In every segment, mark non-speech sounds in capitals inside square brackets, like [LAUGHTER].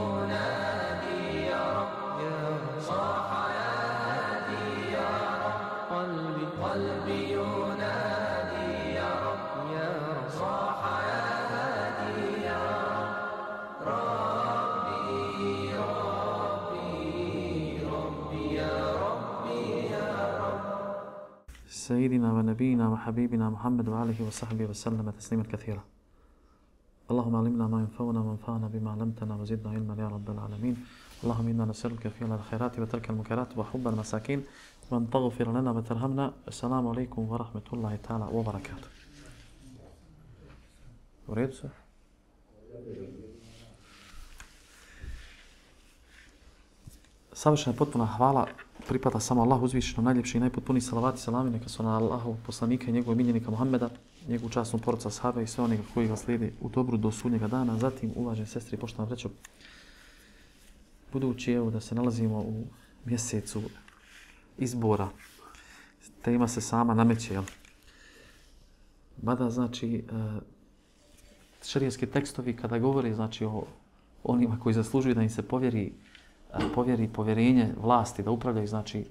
ينادي يا رب صاح يا رب قلبي قلبي ينادي يا رب صاح يا رب ربي ربي ربي يا ربي يا رب. سيدنا ونبينا وحبيبنا محمد وآله وصحبه وسلم تسليما كثيرا. اللهم علمنا ما ينفعنا وانفعنا بما علمتنا وزدنا علما يا رب العالمين. اللهم إنا نسألك فعل الخيرات وترك المنكرات وحب المساكين. وأن تغفر لنا وترحمنا. السلام عليكم ورحمة الله تعالى وبركاته. أريد سؤال Savršena potpuna hvala pripada samo Allahu uzvišeno najljepši i najpotpuniji salavati i salami neka su na Allahu poslanika i njegovog miljenika Muhammeda, njegovu časnu porodca sahabe i sve onoga koji ga slijedi u dobru do sudnjega dana. Zatim, uvaženi sestri i poštovana vrećo, budući evo da se nalazimo u mjesecu izbora, tema se sama nameće, jel? Mada, znači, e, šarijanski tekstovi kada govori, znači, o onima koji zaslužuju da im se povjeri povjeri povjerenje vlasti da upravljaju znači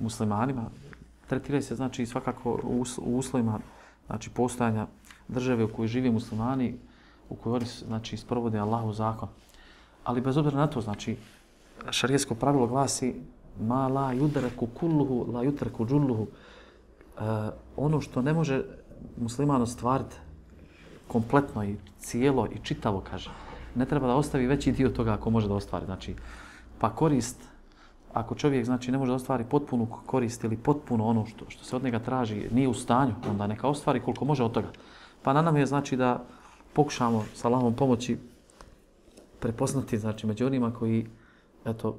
muslimanima. Tretiraju se znači svakako u uslovima znači postojanja države u kojoj žive muslimani u kojoj oni znači sprovode Allahu zakon. Ali bez obzira na to znači šarijetsko pravilo glasi ma la yudraku kulluhu la yutraku julluhu e, ono što ne može musliman ostvariti kompletno i cijelo i čitavo kaže ne treba da ostavi veći dio toga ako može da ostvari. Znači pa korist, ako čovjek znači ne može da ostvari potpunu korist ili potpuno ono što, što se od njega traži, nije u stanju, onda neka ostvari koliko može od toga. Pa na nam je znači da pokušamo sa Allahom pomoći prepoznati znači među onima koji eto,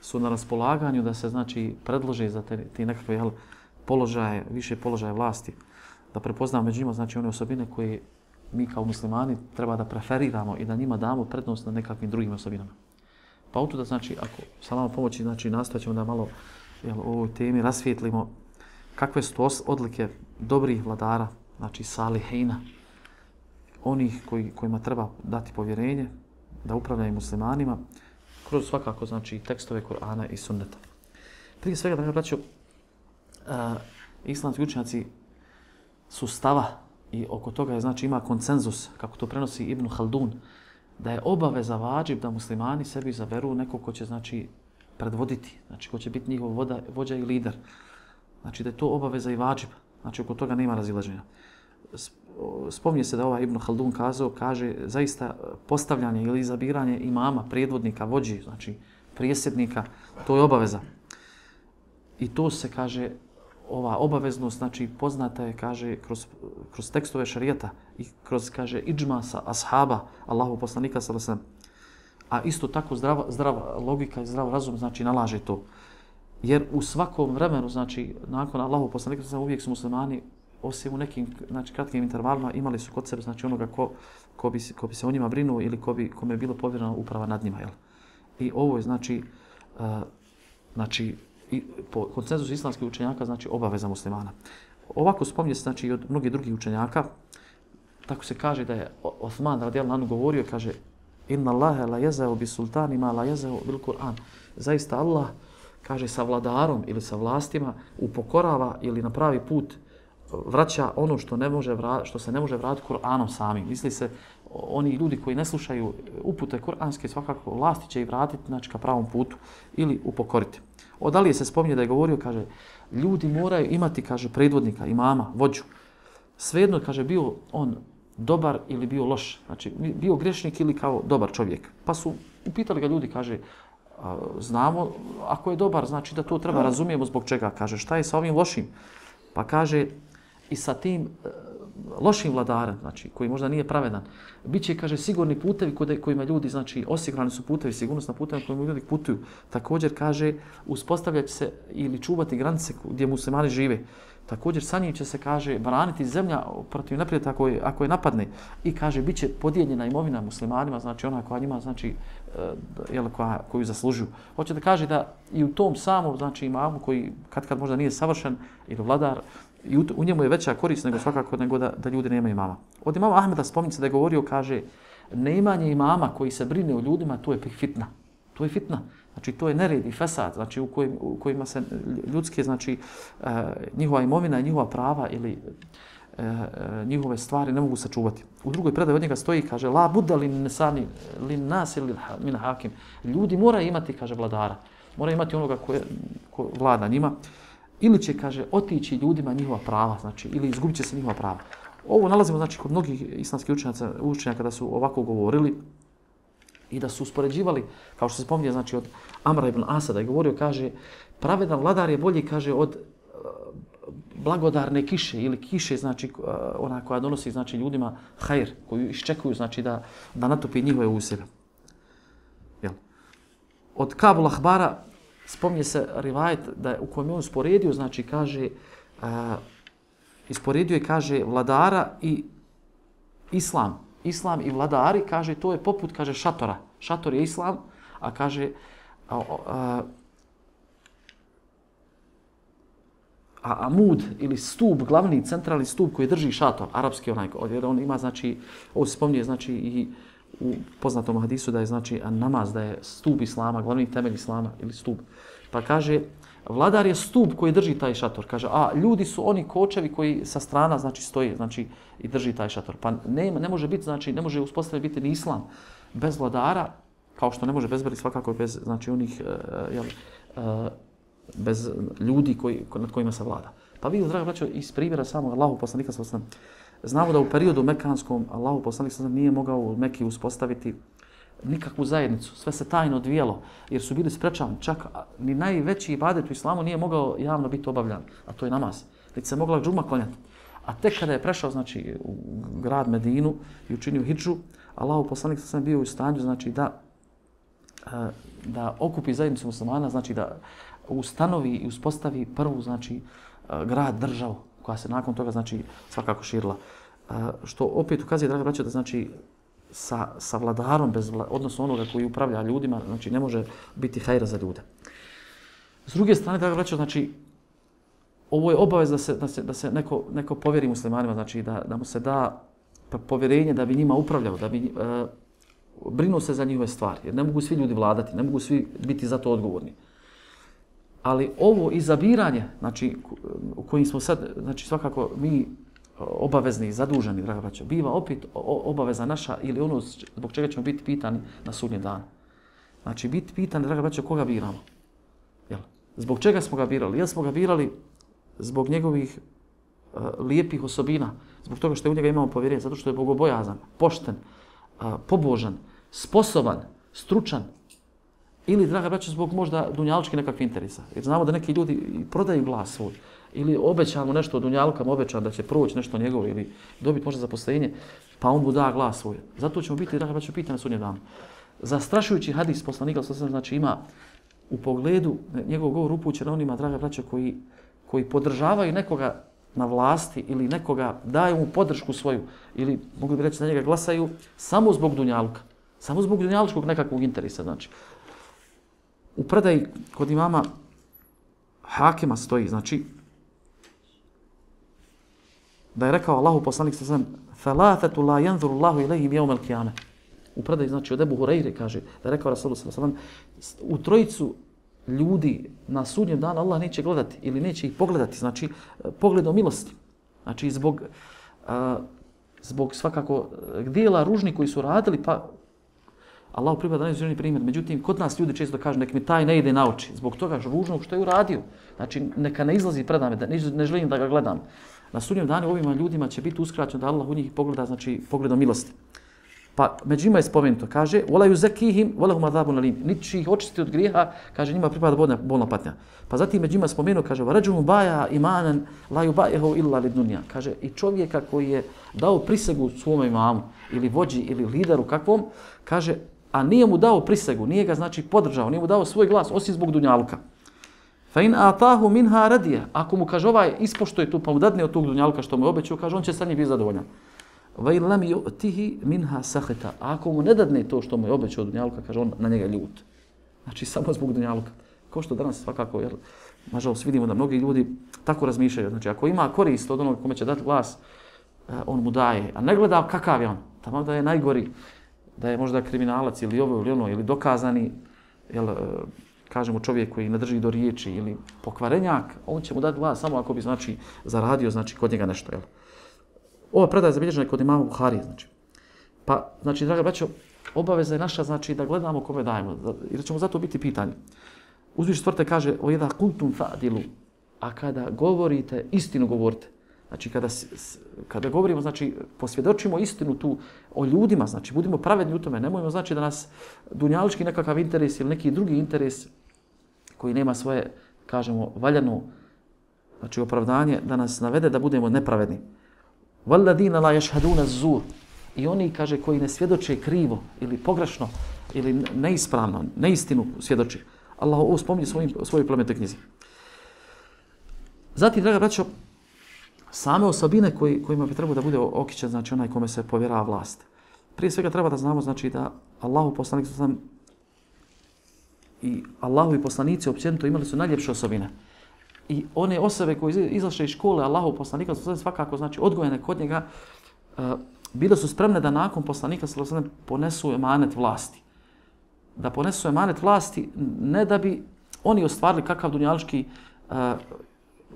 su na raspolaganju da se znači predlože za te, te nekakve jel, položaje, više položaje vlasti, da prepoznamo među njima znači one osobine koje mi kao muslimani treba da preferiramo i da njima damo prednost na nekakvim drugim osobinama. Pa u da znači, ako salama pomoći, znači nastavit da malo jel, o ovoj temi rasvijetlimo kakve su to odlike dobrih vladara, znači salihina, onih koji, kojima treba dati povjerenje, da upravljaju muslimanima, kroz svakako znači tekstove Korana i Sunneta. Prije svega, da braću, uh, islamski učenjaci su stava i oko toga je znači ima konsenzus, kako to prenosi Ibn Haldun, da je obaveza vađib da muslimani sebi zaveru neko ko će znači predvoditi, znači ko će biti njihov voda, vođa i lider. Znači da je to obaveza i vađib, znači oko toga nema razilaženja. Spomnije se da ovaj Ibn Haldun kazao, kaže zaista postavljanje ili izabiranje imama, predvodnika, vođi, znači prijesednika, to je obaveza. I to se kaže ova obaveznost, znači poznata je, kaže, kroz, kroz tekstove šarijeta i kroz, kaže, iđma sa ashaba, Allahu poslanika, sallam, a isto tako zdrava, zdrava logika i zdrav razum, znači, nalaže to. Jer u svakom vremenu, znači, nakon Allahu poslanika, sallam, uvijek su muslimani, osim u nekim, znači, kratkim intervalima, imali su kod sebe, znači, onoga ko, ko, bi, ko bi se o njima brinuo ili ko bi, kome je bilo povjereno uprava nad njima, jel? I ovo je, znači, uh, znači, i po konsenzusu islamskih učenjaka znači obaveza muslimana. Ovako spominje se znači i od mnogih drugih učenjaka, tako se kaže da je Osman radijallahu anhu govorio, kaže Inna Allahe la jezeo bi sultanima la jezeo bil Kur'an. Zaista Allah, kaže, sa vladarom ili sa vlastima upokorava ili na pravi put vraća ono što ne može vrat, što se ne može vratiti Kur'anom samim. Misli se oni ljudi koji ne slušaju upute kur'anske svakako vlasti će ih vratiti znači ka pravom putu ili upokoriti. Odalije se spominje da je govorio, kaže, ljudi moraju imati, kaže, predvodnika, imama, vođu. Svejedno, kaže, bio on dobar ili bio loš. Znači, bio grešnik ili kao dobar čovjek. Pa su upitali ga ljudi, kaže, znamo, ako je dobar, znači da to treba razumijemo zbog čega. Kaže, šta je sa ovim lošim? Pa kaže, i sa tim lošim vladarem, znači koji možda nije pravedan, bit će, kaže, sigurni putevi kojima ljudi, znači, osigurani su putevi, sigurnost na putevi kojima ljudi putuju. Također, kaže, uspostavljati se ili čuvati granice gdje muslimani žive. Također, sa njim će se, kaže, braniti zemlja protiv neprijeta ako je, ako je napadne. I, kaže, bit će podijeljena imovina muslimanima, znači ona koja njima, znači, eh, jel, koja, koju zaslužuju. Hoće da kaže da i u tom samom, znači, imamu koji kad kad možda nije savršen ili vladar, i u, njemu je veća korist nego svakako nego da, da ljudi nemaju mama. Od imama Ahmeda spominje da je govorio, kaže, neimanje imama koji se brine o ljudima, to je fitna. To je fitna. Znači, to je nered i fesad, znači, u, kojim, u kojima se ljudske, znači, e, njihova imovina i njihova prava ili e, e, njihove stvari ne mogu sačuvati. U drugoj predaju od njega stoji, kaže, la buda li nesani, li nas ili min hakim. Ljudi mora imati, kaže, vladara. Mora imati onoga koje, ko vlada njima. Ili će, kaže, otići ljudima njihova prava, znači, ili izgubit će se njihova prava. Ovo nalazimo, znači, kod mnogih islamskih učenjaka, učenjaka da su ovako govorili, i da su uspoređivali, kao što se spominje, znači od Amra ibn Asada je govorio, kaže, pravedan vladar je bolji, kaže, od e, blagodarne kiše ili kiše, znači e, ona koja donosi znači ljudima hajr, koju iščekuju, znači da, da natopi njihove usjeve. Jel? Od Kabul Ahbara spominje se rivajet da u kojem je on sporedio, znači kaže, e, a, isporedio je, kaže, vladara i islam, islam i vladari, kaže, to je poput, kaže, šatora. Šator je islam, a kaže, a, a, a amud ili stup, glavni centralni stup koji drži šator, arapski onaj, jer on ima, znači, ovo se spominje, znači, i u poznatom hadisu da je, znači, namaz, da je stup islama, glavni temelj islama ili stup. Pa kaže, Vladar je stup koji drži taj šator. Kaže, a ljudi su oni kočevi koji sa strana znači stoje znači i drži taj šator. Pa ne, ne može biti, znači ne može uspostaviti biti ni islam bez vladara, kao što ne može bez bezberi svakako bez znači onih uh, jel, uh, bez ljudi koji nad kojima se vlada. Pa vidio, draga braćo, iz primjera samog Allahu poslanika sa znamo da u periodu mekanskom Allahu poslanik sa nije mogao u Mekiji uspostaviti nikakvu zajednicu, sve se tajno odvijalo jer su bili sprečani. Čak ni najveći ibadet u islamu nije mogao javno biti obavljan, a to je namaz. Već se mogla džuma klanjati. A tek kada je prešao znači, u grad Medinu i učinio hijđu, Allahu poslanik sam bio u stanju znači, da, e, da okupi zajednicu muslimana, znači da ustanovi i uspostavi prvu znači, e, grad, državu, koja se nakon toga znači, svakako širila. E, što opet ukazuje, draga braća, da znači sa, sa vladarom, bez vla, odnosno onoga koji upravlja ljudima, znači ne može biti hajra za ljude. S druge strane, draga vraćam, znači, ovo je obavez da se, da se, da se neko, neko povjeri muslimanima, znači da, da mu se da povjerenje da bi njima upravljao, da bi e, uh, brinuo se za njihove stvari. Jer ne mogu svi ljudi vladati, ne mogu svi biti za to odgovorni. Ali ovo izabiranje, znači, u kojim smo sad, znači svakako mi e, obavezni zaduženi, draga braćo, biva opet obaveza naša ili ono zbog čega ćemo biti pitani na sudnji dan. Znači, biti pitani, draga braćo, koga biramo? Jel? Zbog čega smo ga birali? Jel smo ga birali zbog njegovih uh, lijepih osobina, zbog toga što je u njega imamo povjerenje, zato što je bogobojazan, pošten, uh, pobožan, sposoban, stručan, ili, draga braća, zbog možda dunjaličke nekakve interesa. Jer znamo da neki ljudi prodaju glas svoj, ili obećamo nešto od mu obećam da će proći nešto njegovo ili dobiti možda zaposlenje, pa on mu da glas svoj. Zato ćemo biti, draga braća, pitanje na sudnjem danu. Zastrašujući hadis poslanika, znači ima u pogledu njegovog govor upućen onima, draga braća, koji, koji podržavaju nekoga na vlasti ili nekoga daju mu podršku svoju ili mogu bi reći da njega glasaju samo zbog Dunjalka. Samo zbog Dunjalčkog nekakvog interesa. Znači, u predaji kod imama Hakima stoji, znači, da je rekao Allahu poslanik sa sam thalathatu la yanzuru Allahu ilaihim yawm al-qiyamah. U predaj znači od Abu Hurajre kaže da je rekao Rasulullah sallallahu u trojicu ljudi na sudnjem danu Allah neće gledati ili neće ih pogledati, znači pogledom milosti. Znači zbog a, zbog svakako dijela ružni koji su radili, pa Allah pripada najzirni primjer. Međutim, kod nas ljudi često kažu nek mi taj ne ide na oči. Zbog toga ružnog što je uradio. Znači, neka ne izlazi pred name, da ne, ne želim da ga gledam. Na sudnjem danu ovima ljudima će biti uskraćeno da Allah u njih pogleda, znači pogledom milosti. Pa među njima je spomenuto, kaže, vola ju zekihim, vola huma dhabu na. Niti će ih očistiti od grijeha, kaže, njima pripada bolna, bolna patnja. Pa zatim među njima je spomenuo, kaže, varađu mu baya imanan, la ju bajeho illa lidunja." Kaže, i čovjeka koji je dao prisegu svom imamu, ili vođi, ili lideru kakvom, kaže, a nije mu dao prisegu, nije ga znači podržao, nije mu dao svoj glas, osim zbog dunjalka. Fa in atahu minha radiya. Ako mu kaže ovaj ispoštuje tu pa mu dadne od tog dunjalka što mu je obećao, kaže on će sa njim biti zadovoljan. Va in lam yu'tihi minha sakhata. Ako mu ne dadne to što mu je obećao od dunjalka, kaže on na njega ljut. Znači samo zbog dunjalka. Ko što danas svakako, jer nažalost vidimo da mnogi ljudi tako razmišljaju. Znači ako ima korist od onog kome će dati glas, eh, on mu daje. A ne gleda kakav je on. Tamo da je najgori da je možda kriminalac ili ovo ili ono, ili dokazani, jel, e, kažemo čovjek koji ne drži do riječi ili pokvarenjak, on će mu dati glas samo ako bi znači zaradio znači kod njega nešto. Jel. Ova predaja je zabilježena kod imama Buhari. Znači. Pa, znači, draga braćo, obaveza je naša znači da gledamo kome dajemo, jer ćemo zato biti pitanje. Uzviš stvrte kaže, o jedan kultum fadilu, a kada govorite, istinu govorite. Znači, kada, kada govorimo, znači, posvjedočimo istinu tu o ljudima, znači, budimo pravedni u tome, nemojmo, znači, da nas dunjalički nekakav interes ili neki drugi interes koji nema svoje, kažemo, valjano, znači, opravdanje, da nas navede da budemo nepravedni. Valladina la yashhaduna zur. I oni, kaže, koji ne svjedoče krivo ili pogrešno ili neispravno, neistinu svjedoči. Allah ovo spominje svojim, svojoj plemenitoj knjizi. Zatim, draga braćo, same osobine koji, kojima bi trebao da bude okićen, znači onaj kome se povjera vlast. Prije svega treba da znamo, znači da Allahu poslanik sam i Allahu i poslanici općenito imali su najljepše osobine. I one osobe koje izašle iz škole Allahu poslanika su svakako znači odgojene kod njega, uh, bile su spremne da nakon poslanika sallallahu ponesu emanet vlasti. Da ponesu emanet vlasti ne da bi oni ostvarili kakav dunjalički uh, eh,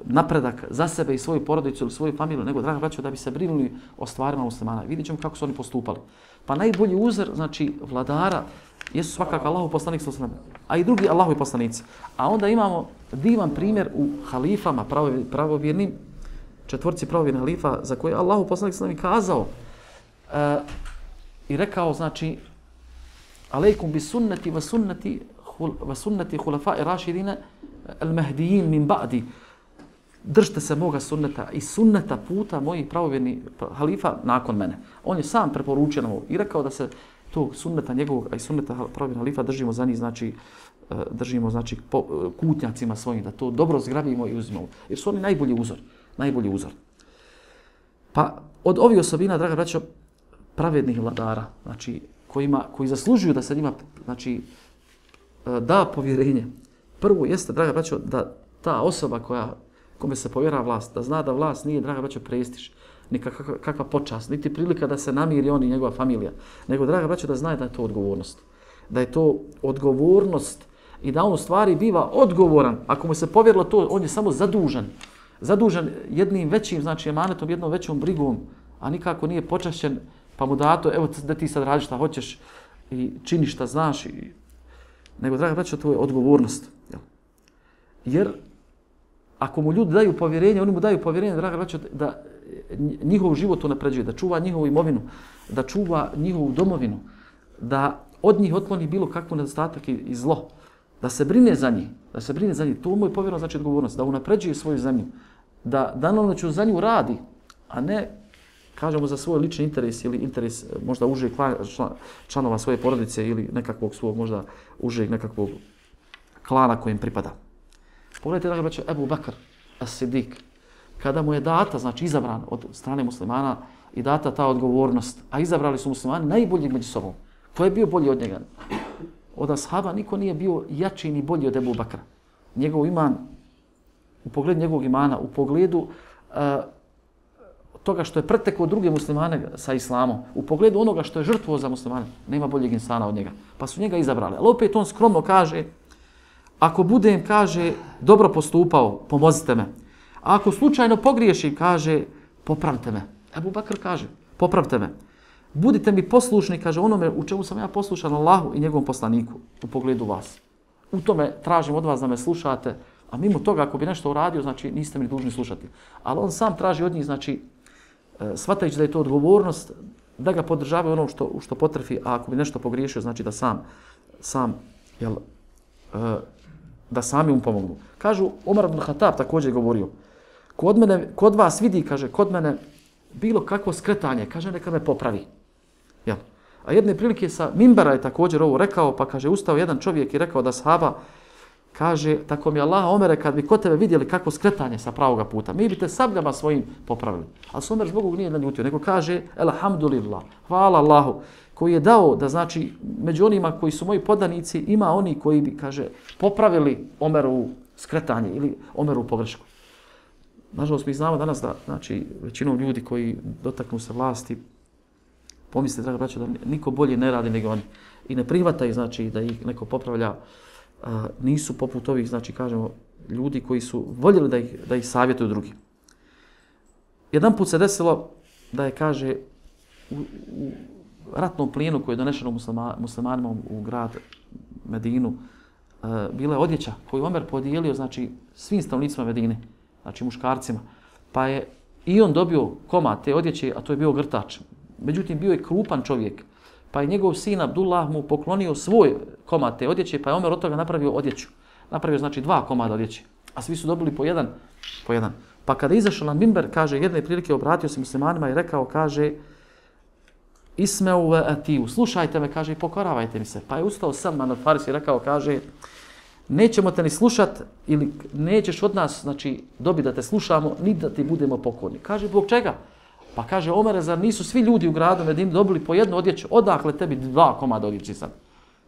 napredak za sebe i svoju porodicu ili svoju familiju, nego, draga braćo, da bi se brinuli o stvarima muslimana. Vidjet ćemo kako su oni postupali. Pa najbolji uzor, znači, vladara, jesu svakako Allahu poslanik sallallahu a i drugi Allahu poslanici. A onda imamo divan primjer u halifama pravovjernim, četvorci pravovjernih halifa, za koje Allahu poslanik sa kazao, e, i rekao, znači, alejkum bi sunnati wa sunnati wa sunnati khulafa'i rashidina al-mahdijin min ba'di. Držite se moga sunneta i sunneta puta mojih pravovjernih halifa nakon mene. On je sam preporučio nam i rekao da se tog sunneta njegovog, a i sunneta pravovjernih halifa držimo za njih, znači, e, držimo znači po, e, kutnjacima svojim, da to dobro zgrabimo i uzmemo. Jer su oni najbolji uzor. Najbolji uzor. Pa od ovih osobina, draga braćo, pravednih vladara, znači kojima, koji zaslužuju da se njima znači, e, da povjerenje. Prvo jeste, draga braćo, da ta osoba koja kome se povjera vlast, da zna da vlast nije, draga braćo, prestiž, neka kakva, kakva počast, niti prilika da se namiri on i njegova familija, nego, draga braćo, da zna da je to odgovornost. Da je to odgovornost i da on u stvari biva odgovoran. Ako mu se povjerilo to, on je samo zadužen. Zadužen jednim većim, znači emanetom, jednom većom brigom, a nikako nije počašćen pa mu dato, evo da ti sad radiš šta hoćeš i čini šta znaš. I... Nego, draga braća, to je odgovornost. Jer ako mu ljudi daju povjerenje, oni mu daju povjerenje, draga braćo, da njihov život unapređuje, da čuva njihovu imovinu, da čuva njihovu domovinu, da od njih otkloni bilo kakvu nedostatak i zlo, da se brine za njih, da se brine za njih. To mu je povjereno znači odgovornost, da unapređuje svoju zemlju, da danonoću za nju radi, a ne kažemo za svoj lični interes ili interes e, možda užeg članova svoje porodice ili nekakvog svog možda užeg nekakvog klana kojim pripada. Pogledajte draga braća, Ebu Bakr as-Siddiq, kada mu je data, znači izabran od strane muslimana i data ta odgovornost, a izabrali su muslimani najboljeg među sobom. Ko je bio bolji od njega? Od ashaba niko nije bio jači ni bolji od Ebu Bakra. Njegov iman, u pogledu njegovog imana, u pogledu uh, toga što je pretekao druge muslimane sa islamom, u pogledu onoga što je žrtvo za muslimane, nema boljeg insana od njega. Pa su njega izabrali. Ali opet on skromno kaže, ako budem, kaže, dobro postupao, pomozite me. A ako slučajno pogriješim, kaže, popravite me. Ebu Bakr kaže, popravite me. Budite mi poslušni, kaže onome u čemu sam ja poslušan Allahu i njegovom poslaniku u pogledu vas. U tome tražim od vas da me slušate, a mimo toga ako bi nešto uradio, znači niste mi dužni slušati. Ali on sam traži od njih, znači, e, shvatajući da je to odgovornost, da ga podržavaju ono što, što potrefi, a ako bi nešto pogriješio, znači da sam, sam jel, e, da sami mu pomognu. Kažu, Omar ibn Khattab također govorio, kod, mene, kod vas vidi, kaže, kod mene bilo kakvo skretanje, kaže, neka me popravi. Jel? A jedne prilike sa Mimbara je također ovo rekao, pa kaže, ustao jedan čovjek i rekao da sahaba, kaže, tako mi Allah Omere, kad bi kod tebe vidjeli kako skretanje sa pravoga puta, mi bi te sabljama svojim popravili. Ali se Omer zbog ovog nije naljutio, nego kaže, Elhamdulillah, hvala Allahu, koji je dao da znači među onima koji su moji podanici, ima oni koji bi, kaže, popravili Omeru skretanje ili Omeru pogrešku. Nažalost, mi znamo danas da, znači, većinom ljudi koji dotaknu se vlasti, pomisle, draga braća, da niko bolje ne radi nego oni. I ne prihvataju, znači, da ih neko popravlja. A, nisu poput ovih, znači, kažemo, ljudi koji su voljeli da ih, da ih savjetuju drugi. Jedan put se desilo da je, kaže, u, u ratnom plijenu koji je donešeno muslima, muslimanima u grad Medinu, a, bila je odjeća koju Omer podijelio, znači, svim stanovnicima Medine, znači muškarcima. Pa je i on dobio komad te odjeće, a to je bio grtač. Međutim, bio je krupan čovjek. Pa je njegov sin Abdullah mu poklonio svoj komad te odjeće, pa je Omer od toga napravio odjeću. Napravio znači dva komada odjeće. A svi su dobili po jedan. Po jedan. Pa kada je izašao na Mimber, kaže, jedne prilike obratio se muslimanima i rekao, kaže, Ismeu ve atiju, slušajte me, kaže, i pokoravajte mi se. Pa je ustao Salman od Faris i rekao, kaže, nećemo te ni slušat ili nećeš od nas, znači, dobiti da te slušamo, ni da ti budemo pokorni. Kaže, zbog čega? Pa kaže, Omere, zar nisu svi ljudi u gradu Medini dobili po jednu odjeću? Odakle tebi dva komada odjeći sad?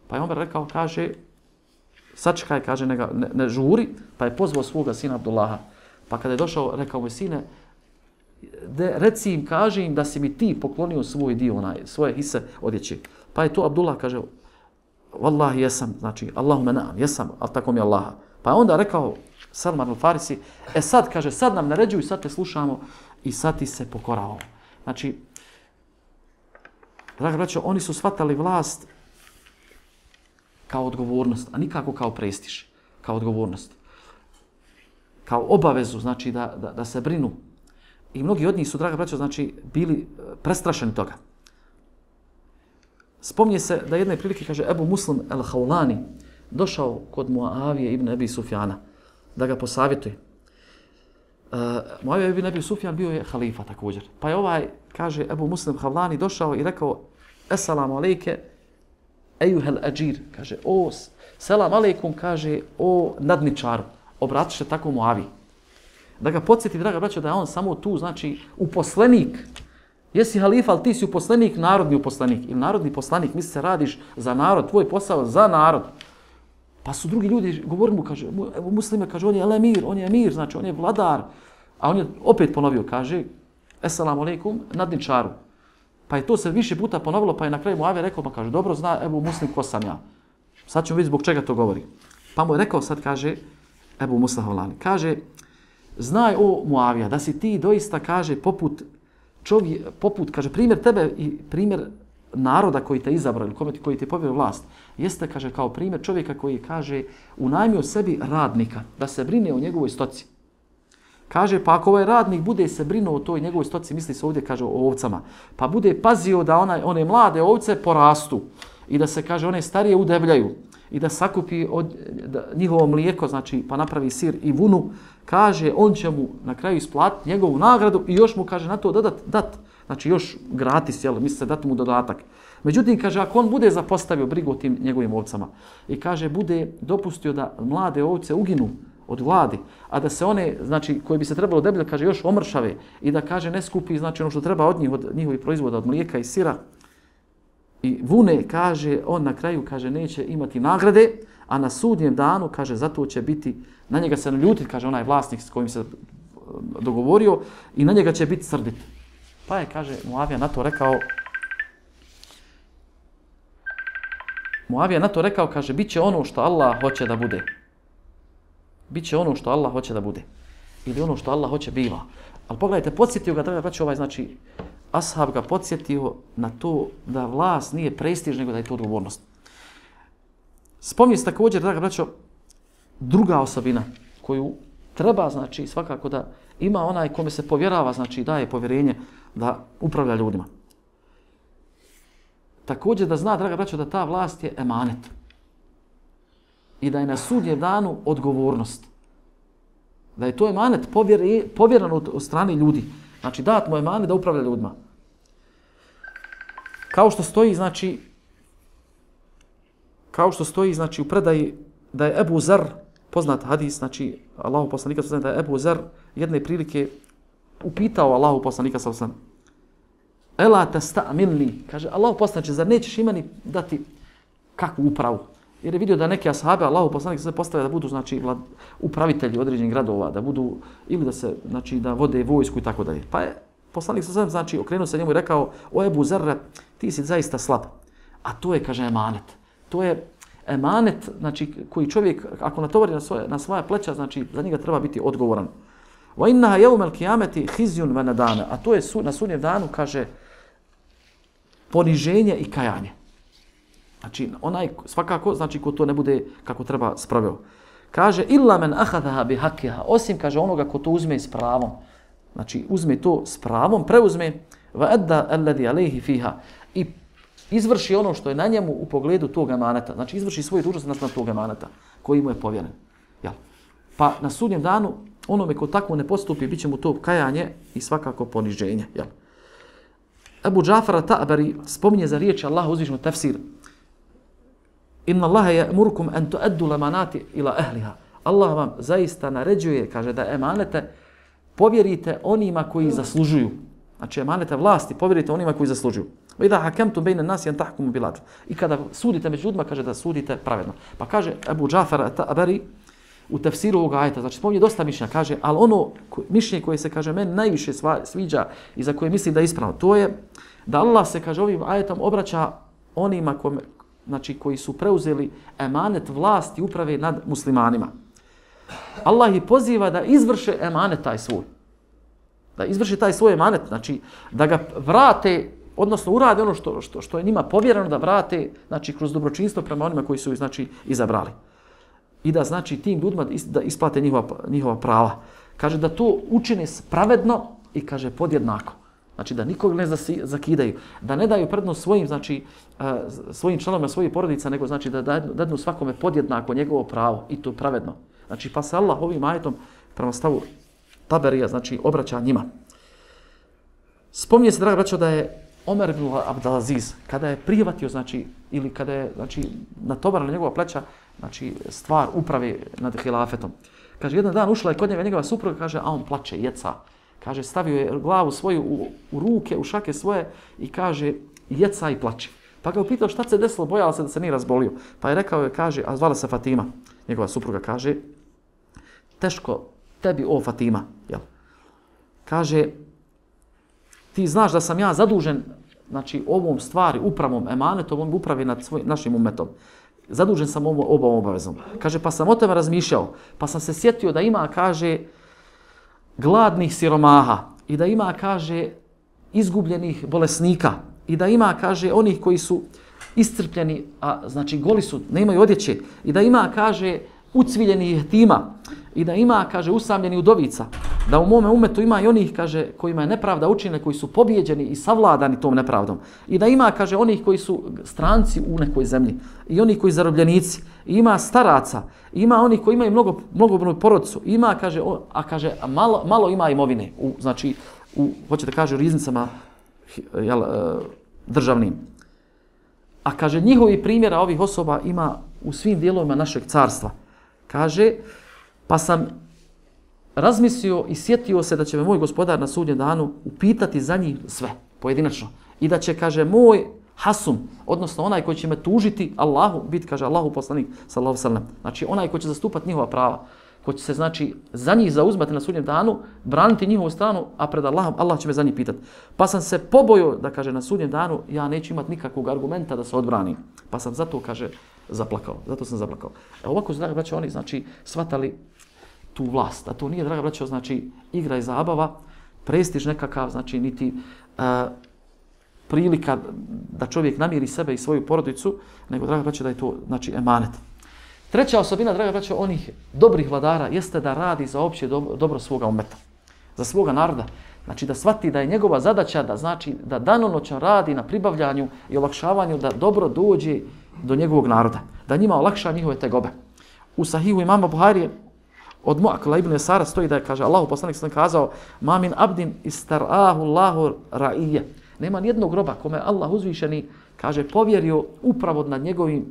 Pa je Omer rekao, kaže, sačekaj, kaže, ne, ne, ne žuri, pa je pozvao svoga sina Abdullaha. Pa kada je došao, rekao mu sine, de, reci im, kaže im da si mi ti poklonio svoj dio, onaj, svoje hise odjeće. Pa je to Abdullah, kaže, Wallahi, jesam, znači, Allahume naam, jesam, ali tako mi je Allaha. Pa je onda rekao Salman al-Farisi, e sad, kaže, sad nam naređuju, sad te slušamo i sad ti se pokorao. Znači, draga braćo, oni su shvatali vlast kao odgovornost, a nikako kao prestiž, kao odgovornost. Kao obavezu, znači, da, da, da se brinu. I mnogi od njih su, draga braćo, znači, bili e, prestrašeni toga. Spomnije se da jedne prilike, kaže Ebu Muslim el-Haulani, došao kod Muavije ibn Ebi Sufjana da ga posavjetuje. Eh, uh, Muavije ibn Ebi Sufjan bio je halifa također. Pa je ovaj, kaže Ebu Muslim Havlani, došao i rekao Esselamu alejke, ejuhel ađir, kaže, o, selam alejkum, kaže, o nadničaru, obratiš se tako Muavi. Da ga podsjeti, draga braćo, da je on samo tu, znači, uposlenik, Jesi halifa, ali ti si uposlenik, narodni uposlenik. Ili narodni poslanik, misli se radiš za narod, tvoj posao za narod. Pa su drugi ljudi govorili mu, kaže, evo muslime, kaže, on je emir, on je emir, znači on je vladar. A on je opet ponovio, kaže, Esselamu alaikum, nadničaru. Pa je to se više puta ponovilo, pa je na kraju mu Ave rekao, pa kaže, dobro zna, evo muslim, ko sam ja. Sad ćemo vidjeti zbog čega to govori. Pa mu je rekao, sad kaže, Ebu muslim Havlani, kaže, znaj o Muavija, da si ti doista, kaže, poput čovjek, poput, kaže, primjer tebe i primjer naroda koji te izabrao ili kome koji te povjerio vlast, jeste, kaže, kao primjer čovjeka koji kaže, unajmio sebi radnika da se brine o njegovoj stoci. Kaže, pa ako ovaj radnik bude se brinuo o toj njegovoj stoci, misli se ovdje, kaže, o ovcama, pa bude pazio da ona, one mlade ovce porastu i da se, kaže, one starije udebljaju i da sakupi od da, njihovo mlijeko, znači, pa napravi sir i vunu, kaže, on će mu na kraju isplatiti njegovu nagradu i još mu kaže na to dodat, dat, znači još gratis, jel, misli se dati mu dodatak. Međutim, kaže, ako on bude zapostavio brigu o tim njegovim ovcama i kaže, bude dopustio da mlade ovce uginu od gladi, a da se one, znači, koje bi se trebalo deblje, kaže, još omršave i da, kaže, ne skupi, znači, ono što treba od njih, od njihovih proizvoda, od mlijeka i sira, i vune, kaže, on na kraju, kaže, neće imati nagrade, a na sudnjem danu, kaže, zato će biti, na njega se naljutit, kaže, onaj vlasnik s kojim se eh, dogovorio, i na njega će biti srditi. Pa je, kaže, Muavija na to rekao, Muavija na to rekao, kaže, bit će ono što Allah hoće da bude. Biće ono što Allah hoće da bude. Ili ono što Allah hoće biva. Ali pogledajte, podsjetio ga, da ovaj, znači, Ashab ga podsjetio na to da vlast nije prestiž, nego da je to odgovornost. Spomni se također, draga braćo, druga osobina koju treba, znači, svakako da ima onaj kome se povjerava, znači, daje povjerenje da upravlja ljudima. Također da zna, draga braćo, da ta vlast je emanet. I da je na sudnjem danu odgovornost. Da je to emanet povjer, povjeran od strane ljudi. Znači, dat mu emanet da upravlja ljudima. Kao što stoji, znači, kao što stoji, znači, u predaji da je Ebu Zar, poznat hadis, znači, Allahu poslanika, da je Ebu Zar jedne prilike upitao Allahu poslanika, sa osam, Ela te sta milni, kaže, Allahu poslaniče, zar nećeš imani dati kakvu upravu? Jer je vidio da neke ashabe, Allahu poslanik se postavlja da budu znači vlad, upravitelji određenih gradova, da budu ili da se znači da vode vojsku i tako dalje. Pa je poslanik sa znači okrenuo se njemu i rekao, o Ebu Zerre, ti si zaista slab. A to je, kaže, emanet. To je emanet, znači, koji čovjek, ako natovari na svoje, na svoja pleća, znači, za njega treba biti odgovoran. Wa innaha yawmal qiyamati khizyun wa nadana. A to je su, na sudnjem danu kaže poniženje i kajanje. Znači onaj svakako znači ko to ne bude kako treba spravio. Kaže illa men akhadha bi haqqiha. Osim kaže onoga ko to uzme s pravom. Znači uzme to s pravom, preuzme va adda alladhi alayhi fiha i izvrši ono što je na njemu u pogledu tog emaneta. Znači izvrši svoju dužnost na tog emaneta koji mu je povjeren. Jel? Pa na sudnjem danu onome ko tako ne postupi, bit će mu to kajanje i svakako poniženje. Jel? Abu Džafara Ta'bari spominje za riječi Allah uzvišnu tefsir. Inna Allahe je murkum en to eddu lemanati ila ehliha. Allah vam zaista naređuje, kaže da emanete povjerite onima koji zaslužuju. Znači emanete vlasti povjerite onima koji zaslužuju. Wa idha hakamtum bayna an-nasi an tahkumu bil. I kada sudite među ljudima kaže da sudite pravedno. Pa kaže Abu Džafar Ta'bari u tefsiru ovog ajeta, znači spominje dosta mišljenja, kaže, ali ono ko, mišljenje koje se, kaže, meni najviše sva, sviđa i za koje mislim da je ispravno, to je da Allah se, kaže, ovim ajetom obraća onima kome, znači, koji su preuzeli emanet vlasti uprave nad muslimanima. Allah ih poziva da izvrše emanet taj svoj. Da izvrše taj svoj emanet, znači, da ga vrate, odnosno urade ono što, što, što je njima povjereno da vrate, znači, kroz dobročinstvo prema onima koji su, znači, izabrali i da znači tim ljudima da isplate njihova, njihova prava. Kaže da to učine pravedno i kaže podjednako. Znači da nikog ne zakidaju, da ne daju prednost svojim, znači, e, svojim članovima svojih porodica, nego znači da dadnu svakome podjednako njegovo pravo i to pravedno. Znači pa se Allah ovim ajetom prema stavu Taberija, znači obraća njima. Spominje se, draga braćo, da je Omer ibn Abdelaziz, kada je prihvatio, znači, ili kada je, znači, na tobar na njegova pleća, znači, stvar uprave nad hilafetom. Kaže, jedan dan ušla je kod njega njegova supruga, kaže, a on plače, jeca. Kaže, stavio je glavu svoju u, u ruke, u šake svoje i kaže, jeca i plače. Pa ga upitao šta se desilo, bojala se da se nije razbolio. Pa je rekao, je, kaže, a zvala se Fatima, njegova supruga, kaže, teško tebi, o Fatima, jel? Kaže, ti znaš da sam ja zadužen znači ovom stvari, upravom emanetom, on upravi nad svoj, našim umetom. Zadužen sam ovom, ovom obavezom. Kaže, pa sam o tome razmišljao, pa sam se sjetio da ima, kaže, gladnih siromaha i da ima, kaže, izgubljenih bolesnika i da ima, kaže, onih koji su iscrpljeni, a znači goli su, ne imaju odjeće i da ima, kaže, ucviljenih tima i da ima, kaže, usamljeni udovica, da u mome umetu ima i onih, kaže, kojima je nepravda učine, koji su pobjeđeni i savladani tom nepravdom. I da ima, kaže, onih koji su stranci u nekoj zemlji i oni koji zarobljenici. I ima staraca, i ima onih koji imaju mnogo, mnogo broj porodcu. Ima, kaže, a kaže, malo, malo ima imovine, u, znači, u, hoćete kaže, u riznicama jel, e, državnim. A kaže, njihovi primjera ovih osoba ima u svim dijelovima našeg carstva. Kaže, pa sam razmislio i sjetio se da će me moj gospodar na sudnjem danu upitati za njih sve, pojedinačno. I da će, kaže, moj hasum, odnosno onaj koji će me tužiti Allahu, biti, kaže, Allahu poslanik, sallahu sallam. Znači, onaj koji će zastupati njihova prava, koji će se, znači, za njih zauzmati na sudnjem danu, braniti njihovu stranu, a pred Allahom, Allah će me za njih pitati. Pa sam se pobojio, da kaže, na sudnjem danu, ja neću imati nikakvog argumenta da se odbranim. Pa sam zato, kaže, zaplakao. Zato sam zaplakao. E ovako, znači, oni, znači, svatali tu vlast. A to nije, draga braćo, znači igra i zabava, prestiž nekakav, znači niti uh, prilika da čovjek namiri sebe i svoju porodicu, nego, draga braćo, da je to, znači, emanet. Treća osobina, draga braćo, onih dobrih vladara jeste da radi za opće dobro svoga umeta, za svoga naroda. Znači da svati da je njegova zadaća da znači da danonoćno radi na pribavljanju i olakšavanju da dobro dođe do njegovog naroda, da njima olakša njihove tegobe. U sahihu imama Buharije od Mu'akla ibn Sara stoji da je, kaže, Allahu poslanik sam kazao, ma min abdin istarahu Allahu ra'ije. Nema nijednog groba kome Allah uzvišeni, kaže, povjerio upravo nad njegovim,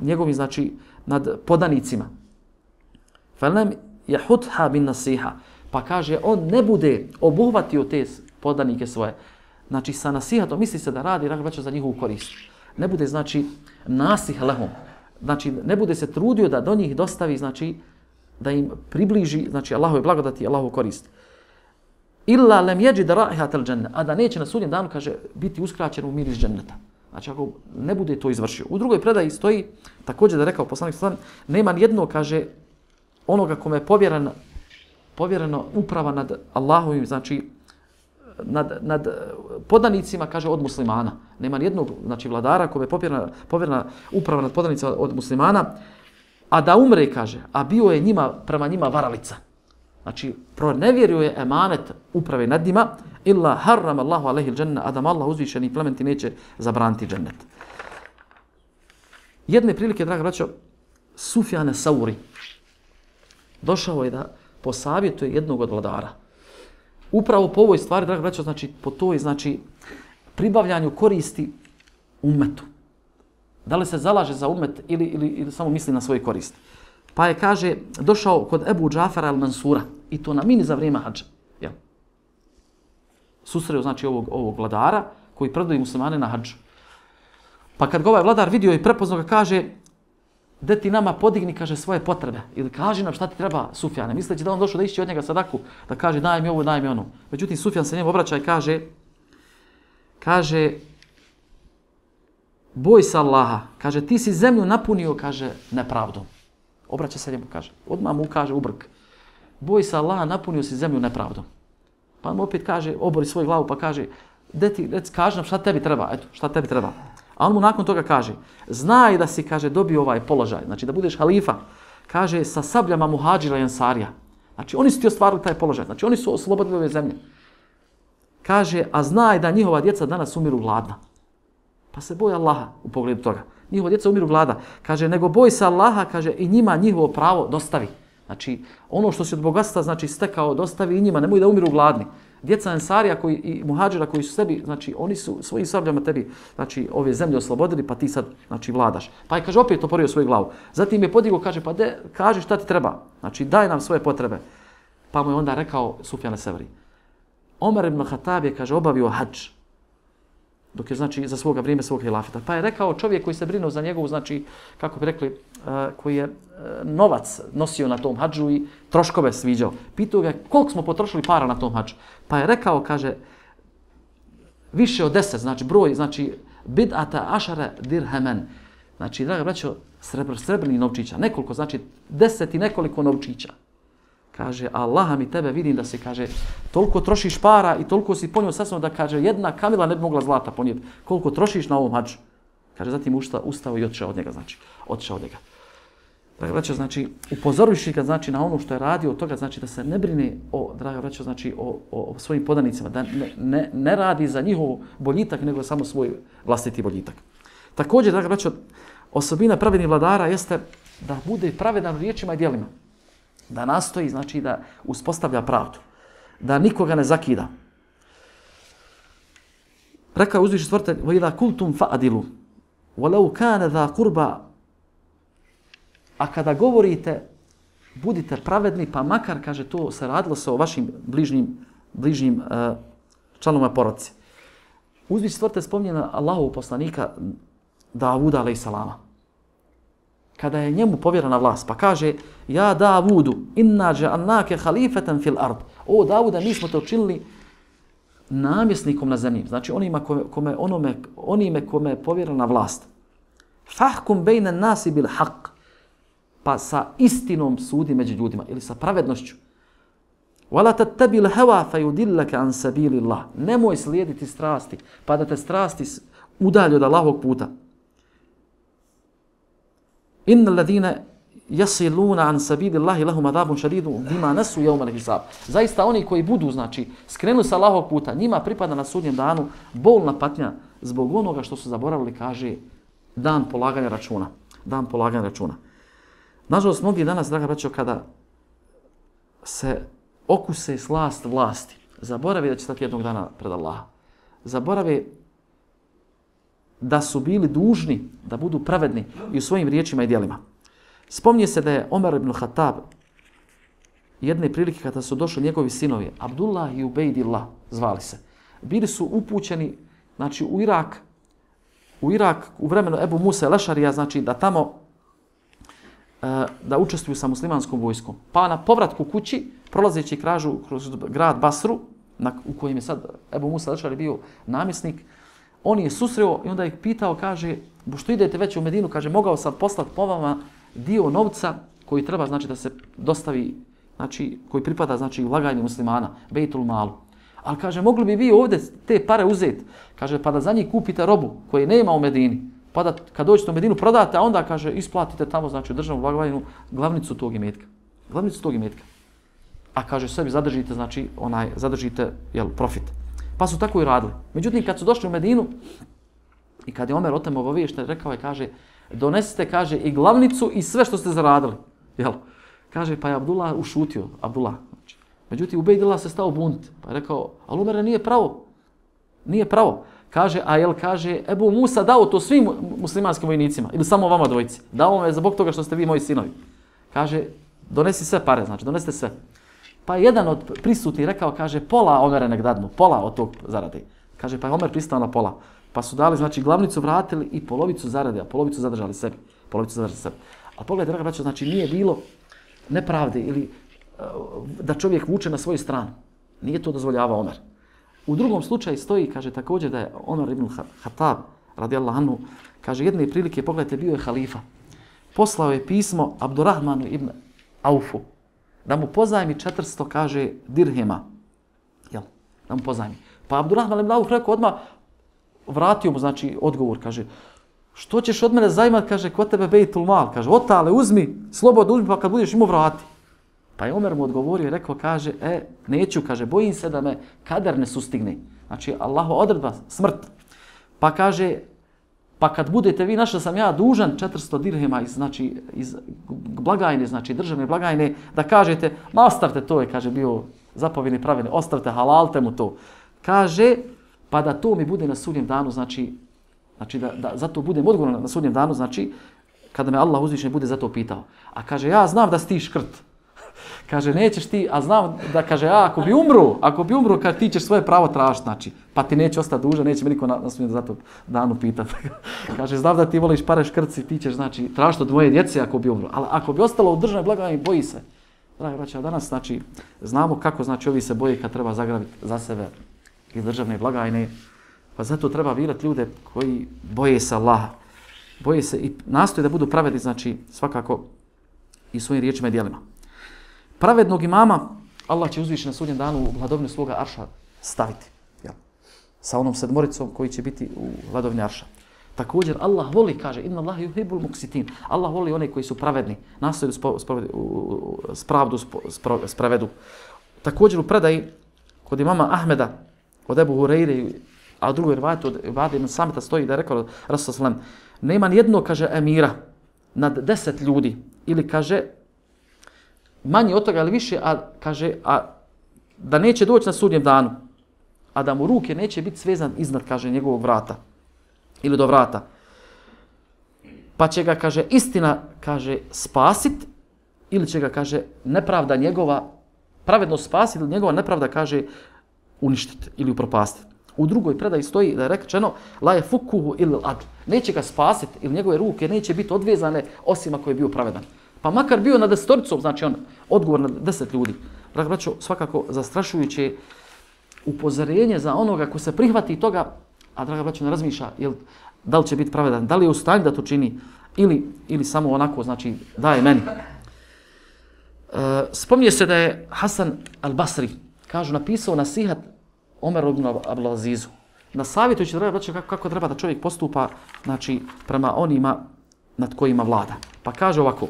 njegovim, znači, nad podanicima. Felem jahutha bin nasiha. Pa kaže, on ne bude obuhvatio te podanike svoje. Znači, sa nasihatom misli se da radi, rača za njihovu korist. Ne bude, znači, nasih lehom. Znači, ne bude se trudio da do njih dostavi, znači, da im približi, znači Allahove blagodati i Allahove korist. illa lem yajid ra'ihatal janna, a da neće na sudnjem danu kaže biti uskraćen u miris dženneta. Znači ako ne bude to izvršio. U drugoj predaji stoji također da rekao poslanik Stan, nema ni jedno kaže onoga kome je povjerena povjereno uprava nad Allahovim, znači nad, nad podanicima, kaže, od muslimana. Nema nijednog znači, vladara kome je povjerena, povjerena uprava nad podanicima od muslimana, a da umre, kaže, a bio je njima, prema njima varalica. Znači, pronevjerio je emanet uprave nad njima, illa harram Allahu alaihi džennet, a da Allah uzvišeni plementi neće zabraniti džennet. Jedne prilike, draga braćo, Sufjane Sauri došao je da posavjetuje jednog od vladara. Upravo po ovoj stvari, draga braćo, znači po toj, znači, pribavljanju koristi umetu. Da li se zalaže za umet ili, ili, ili samo misli na svoj korist. Pa je, kaže, došao kod Ebu Džafara al-Mansura, i to na mini za vrijeme hađa. Ja. Susreo, znači, ovog, ovog vladara koji predoji muslimane na hađu. Pa kad ga ovaj vladar vidio i prepoznao ga, kaže, de ti nama podigni, kaže, svoje potrebe. Ili kaže nam šta ti treba, Sufjane. Misleći da on došao da išće od njega sadaku, da kaže, daj mi ovo, daj mi ono. Međutim, Sufjan se njemu obraća i kaže, kaže, boj se Allaha. Kaže, ti si zemlju napunio, kaže, nepravdom. Obraća se njemu, kaže. Odmah mu kaže ubrk. Boj se Allaha, napunio si zemlju nepravdom. Pa mu opet kaže, obori svoju glavu, pa kaže, de ti, de, kaži nam šta tebi treba. Eto, šta tebi treba. A on mu nakon toga kaže, znaj da si, kaže, dobio ovaj položaj, znači da budeš halifa, kaže, sa sabljama muhađira i ansarija. Znači, oni su ti ostvarili taj položaj, znači oni su oslobodili ove zemlje. Kaže, a znaj da njihova djeca danas umiru gladna. Pa se boj Allaha u pogledu toga. Njihova djeca umiru glada. Kaže, nego boj se Allaha, kaže, i njima njihovo pravo dostavi. Znači, ono što si od bogatstva, znači, stekao, dostavi i njima, nemoj da umiru gladni djeca Ansarija koji, i muhađira koji su sebi, znači oni su svojim sabljama tebi, znači ove zemlje oslobodili, pa ti sad, znači vladaš. Pa je, kaže, opet oporio svoju glavu. Zatim je podigao, kaže, pa de, kaže šta ti treba, znači daj nam svoje potrebe. Pa mu je onda rekao Sufjane Severi. Omer ibn Khattab je, kaže, obavio hađ dok je znači za svoga vrijeme svog hilafeta. Pa je rekao čovjek koji se brinuo za njegovu, znači, kako bi rekli, uh, koji je uh, novac nosio na tom hađu i troškove sviđao. Pitao ga koliko smo potrošili para na tom hađu. Pa je rekao, kaže, više od deset, znači broj, znači, bid'ata ašara dirhemen. Znači, draga braćo, srebr, srebrni novčića, nekoliko, znači deset i nekoliko novčića. Kaže, Allaha mi tebe vidim da se, kaže, toliko trošiš para i toliko si ponio sasvom da, kaže, jedna kamila ne bi mogla zlata ponijeti. Koliko trošiš na ovom hađu? Kaže, zatim usta, ustao i otišao od njega, znači, otišao od njega. Draga braćo, znači, upozoriš ga, znači, na ono što je radio od toga, znači, da se ne brine o, draga braćo, znači, o, o, o svojim podanicima, da ne, ne, ne radi za njihov boljitak, nego samo svoj vlastiti boljitak. Također, draga braćo, osobina pravednih vladara jeste da bude pravedan riječima i dijelima da nastoji, znači da uspostavlja pravdu, da nikoga ne zakida. Rekao uzviši stvrtelj, وَإِذَا كُلْتُمْ فَأَدِلُوا وَلَوْ كَانَ ذَا قُرْبَ A kada govorite, budite pravedni, pa makar, kaže, to se radilo se o vašim bližnjim, bližnjim uh, članovima porodci. Uzviši stvrtelj spominje na Allahovu poslanika Davuda, alaih salama kada je njemu povjerena vlast, pa kaže ja Davudu, inna ja'alnake halifetan fil ard. O Davuda, mi smo te učinili namjesnikom na zemlji. Znači onima kome, kome, onome, onime kome je povjerena vlast. Fahkum bejne nasi bil haq. Pa sa istinom sudi među ljudima ili sa pravednošću. Wala tattabi al-hawa fayudillaka an sabilillah. Nemoj slijediti strasti, pa da te strasti udalje od Allahovog puta. Inna ladina jasiluna an sabilillahi lahum adabun shadidun bima nasu yawm hisab. Zaista oni koji budu znači skrenu sa Allahovog puta, njima pripada na sudnjem danu bolna patnja zbog onoga što su zaboravili, kaže dan polaganja računa. Dan polaganja računa. Nažalost, mnogi danas, draga braćo, kada se okuse slast vlasti, zaboravi da će stati jednog dana pred Allaha. Zaboravi da su bili dužni da budu pravedni i u svojim riječima i dijelima. Spomnije se da je Omer ibn Khattab jedne prilike kada su došli njegovi sinovi, Abdullah i Ubejdillah zvali se, bili su upućeni znači, u Irak, u Irak u vremenu Ebu Musa Lešarija, znači da tamo e, da učestvuju sa muslimanskom vojskom. Pa na povratku kući, prolazeći kražu kroz grad Basru, na, u kojem je sad Ebu Musa Lešari bio namjesnik, on je susreo i onda ih pitao, kaže, što idete već u Medinu, kaže, mogao sam poslati po vama dio novca koji treba, znači, da se dostavi, znači, koji pripada, znači, u muslimana, Bejtul Malu. Ali kaže, mogli bi vi ovdje te pare uzeti, kaže, pa da za njih kupite robu koje nema u Medini, pa da kad dođete u Medinu prodate, a onda, kaže, isplatite tamo, znači, u državnu lagajnu glavnicu tog imetka. Glavnicu tog imetka. A kaže, sebi zadržite, znači, onaj, zadržite, jel, profit. Pa su tako i radili. Međutim, kad su došli u Medinu, i kad je Omer o tem obaviješten, rekao je, kaže, donesite, kaže, i glavnicu i sve što ste zaradili. Jel? Kaže, pa je Abdullah ušutio, Abdullah. Znači, međutim, Ubejdila se stao bunt. Pa je rekao, ali Umere nije pravo. Nije pravo. Kaže, a jel kaže, Ebu Musa dao to svim muslimanskim vojnicima, ili samo vama dvojici. Dao me zbog toga što ste vi moji sinovi. Kaže, donesi sve pare, znači, donesite sve. Pa jedan od prisutnih rekao, kaže, pola Omera nek dadnu, pola od tog zarade. Kaže, pa je Omer pristao na pola. Pa su dali, znači, glavnicu vratili i polovicu zarade, a polovicu zadržali sebi. Polovicu zadržali sebi. A pogledajte, draga braća, znači, nije bilo nepravde ili eh, da čovjek vuče na svoju stranu. Nije to dozvoljava Omer. U drugom slučaju stoji, kaže također da je Omer ibn Hatab, radijallahu anhu, kaže, jedne prilike, pogledajte, bio je halifa. Poslao je pismo Abdurrahmanu ibn Aufu, da mu pozajmi 400, kaže, dirhema. Jel? Da mu pozajmi. Pa Abdurrahman ibn Auf rekao odmah, vratio mu, znači, odgovor, kaže, što ćeš od mene zajmat, kaže, kod tebe bejtul mal, kaže, otale, uzmi, slobodno uzmi, pa kad budeš imao vrati. Pa je Omer mu odgovorio i rekao, kaže, e, neću, kaže, bojim se da me kader ne sustigne. Znači, Allahova odredba, smrt. Pa kaže, Pa kad budete vi našli sam ja dužan 400 dirhema iz, znači, iz blagajne, znači državne blagajne, da kažete, ma ostavte to je, kaže, bio zapovjeni pravilni, ostavte, halalte mu to. Kaže, pa da to mi bude na sudnjem danu, znači, znači da, da zato budem odgovoran na sudnjem danu, znači, kada me Allah uzvišnje bude za to pitao. A kaže, ja znam da si ti škrt. Kaže, nećeš ti, a znam da kaže, a ako bi umru, ako bi umru, kad ti ćeš svoje pravo tražiti, znači, pa ti neće ostati duža, neće me niko na, za to danu pitati. [LAUGHS] kaže, znam da ti voliš pare škrci, ti ćeš, znači, tražiti od moje djece ako bi umru. Ali ako bi ostalo u državnoj blagajni, boji se. Dragi braća, danas, znači, znamo kako, znači, ovi se boje kad treba zagraviti za sebe iz državne blagajne. Pa zato treba virati ljude koji boje se Allaha. Boje se i nastoje da budu pravedni, znači, svakako i svojim riječima i dijelima pravednog imama Allah će uzvići na sudnjem danu u hladovnju svoga arša staviti. Jel? Sa onom sedmoricom koji će biti u hladovnju arša. Također Allah voli, kaže, inna Allah yuhibbul muksitin. Allah voli one koji su pravedni, nastoje spravdu, spravdu spravedu. Također u predaji kod imama Ahmeda, od Ebu Hureyre, a drugo je vajte od Vade ibn Samita stoji da je rekao Rasul Sallam, nema nijedno, kaže, emira nad deset ljudi, ili kaže, manje od toga, ili više, a kaže, a da neće doći na sudnjem danu, a da mu ruke neće biti svezan iznad, kaže, njegovog vrata ili do vrata. Pa će ga, kaže, istina, kaže, spasit ili će ga, kaže, nepravda njegova, pravedno spasit ili njegova nepravda, kaže, uništiti ili upropastiti. U drugoj predaji stoji da je rečeno la je fukuhu ili ad. Neće ga spasiti ili njegove ruke neće biti odvezane osim ako je bio pravedan. Pa makar bio na desetoricom, znači on odgovor na deset ljudi. Drag braćo, svakako zastrašujuće upozorenje za onoga ko se prihvati toga, a draga braćo ne razmišlja jel, da li će biti pravedan, da li je u stanju da to čini ili, ili samo onako, znači daje meni. E, spominje se da je Hasan al-Basri, kažu, napisao nasihat Omer ibn Ablazizu. Na savjetujući, draga braćo, kako, kako treba da čovjek postupa znači, prema onima nad kojima vlada. Pa kaže ovako,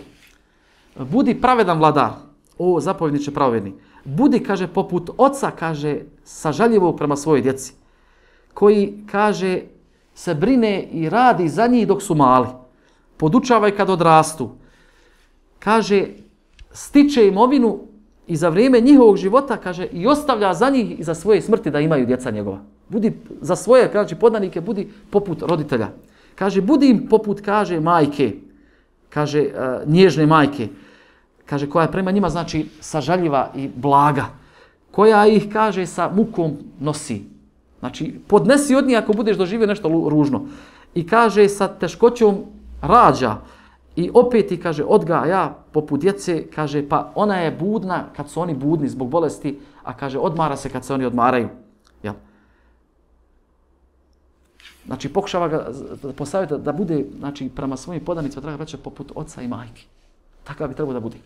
budi pravedan vladar, o zapovjedniče pravedni, budi, kaže, poput oca, kaže, sažaljivog prema svojoj djeci, koji, kaže, se brine i radi za njih dok su mali, podučavaj kad odrastu, kaže, stiče imovinu i za vrijeme njihovog života, kaže, i ostavlja za njih i za svoje smrti da imaju djeca njegova. Budi za svoje, znači, kaže, podanike, budi poput roditelja. Kaže, budi im poput, kaže, majke, kaže, uh, nježne majke, kaže, koja je prema njima, znači, sažaljiva i blaga, koja ih, kaže, sa mukom nosi. Znači, podnesi od njih ako budeš doživio nešto ružno. I kaže, sa teškoćom rađa. I opet i kaže, odgaja poput djece, kaže, pa ona je budna kad su oni budni zbog bolesti, a kaže odmara se kad se oni odmaraju. Jel? Znači, pokušava ga postaviti da, da bude znači, prema svojim podanicima, draga braća, poput oca i majke. Takav bi trebao da bude.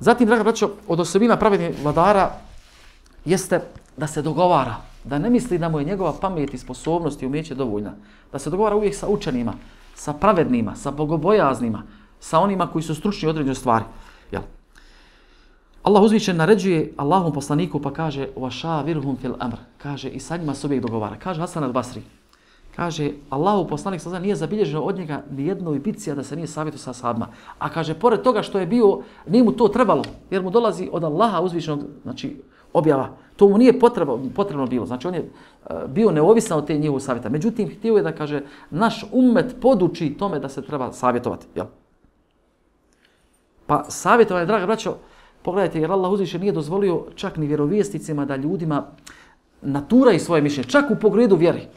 Zatim, draga braćo, od osobina pravednih vladara jeste da se dogovara, da ne misli da mu je njegova pamet i sposobnost i umjeće dovoljna, da se dogovara uvijek sa učenima, sa pravednima, sa bogobojaznima, sa onima koji su stručni određene stvari. Jel? Allah uzvišen naređuje Allahom poslaniku pa kaže وَشَاوِرْهُمْ fil amr. Kaže i sa njima se uvijek dogovara. Kaže Hasan al-Basri. Kaže Allahu poslanik sada nije zabilježeno od njega ni jednoj bitci da se nije savjetio sa sahabima. A kaže pored toga što je bio, nije mu to trebalo jer mu dolazi od Allaha uzvišenog znači, objava. To mu nije potrebno, potrebno bilo. Znači on je uh, bio neovisan od te njihovog savjeta. Međutim, htio je da kaže naš umet poduči tome da se treba savjetovati. Jel? Pa savjetovanje, draga braćo, pogledajte, jer Allah uzviše nije dozvolio čak ni vjerovijesticima da ljudima naturaju svoje mišljenje, čak u pogledu vjeri.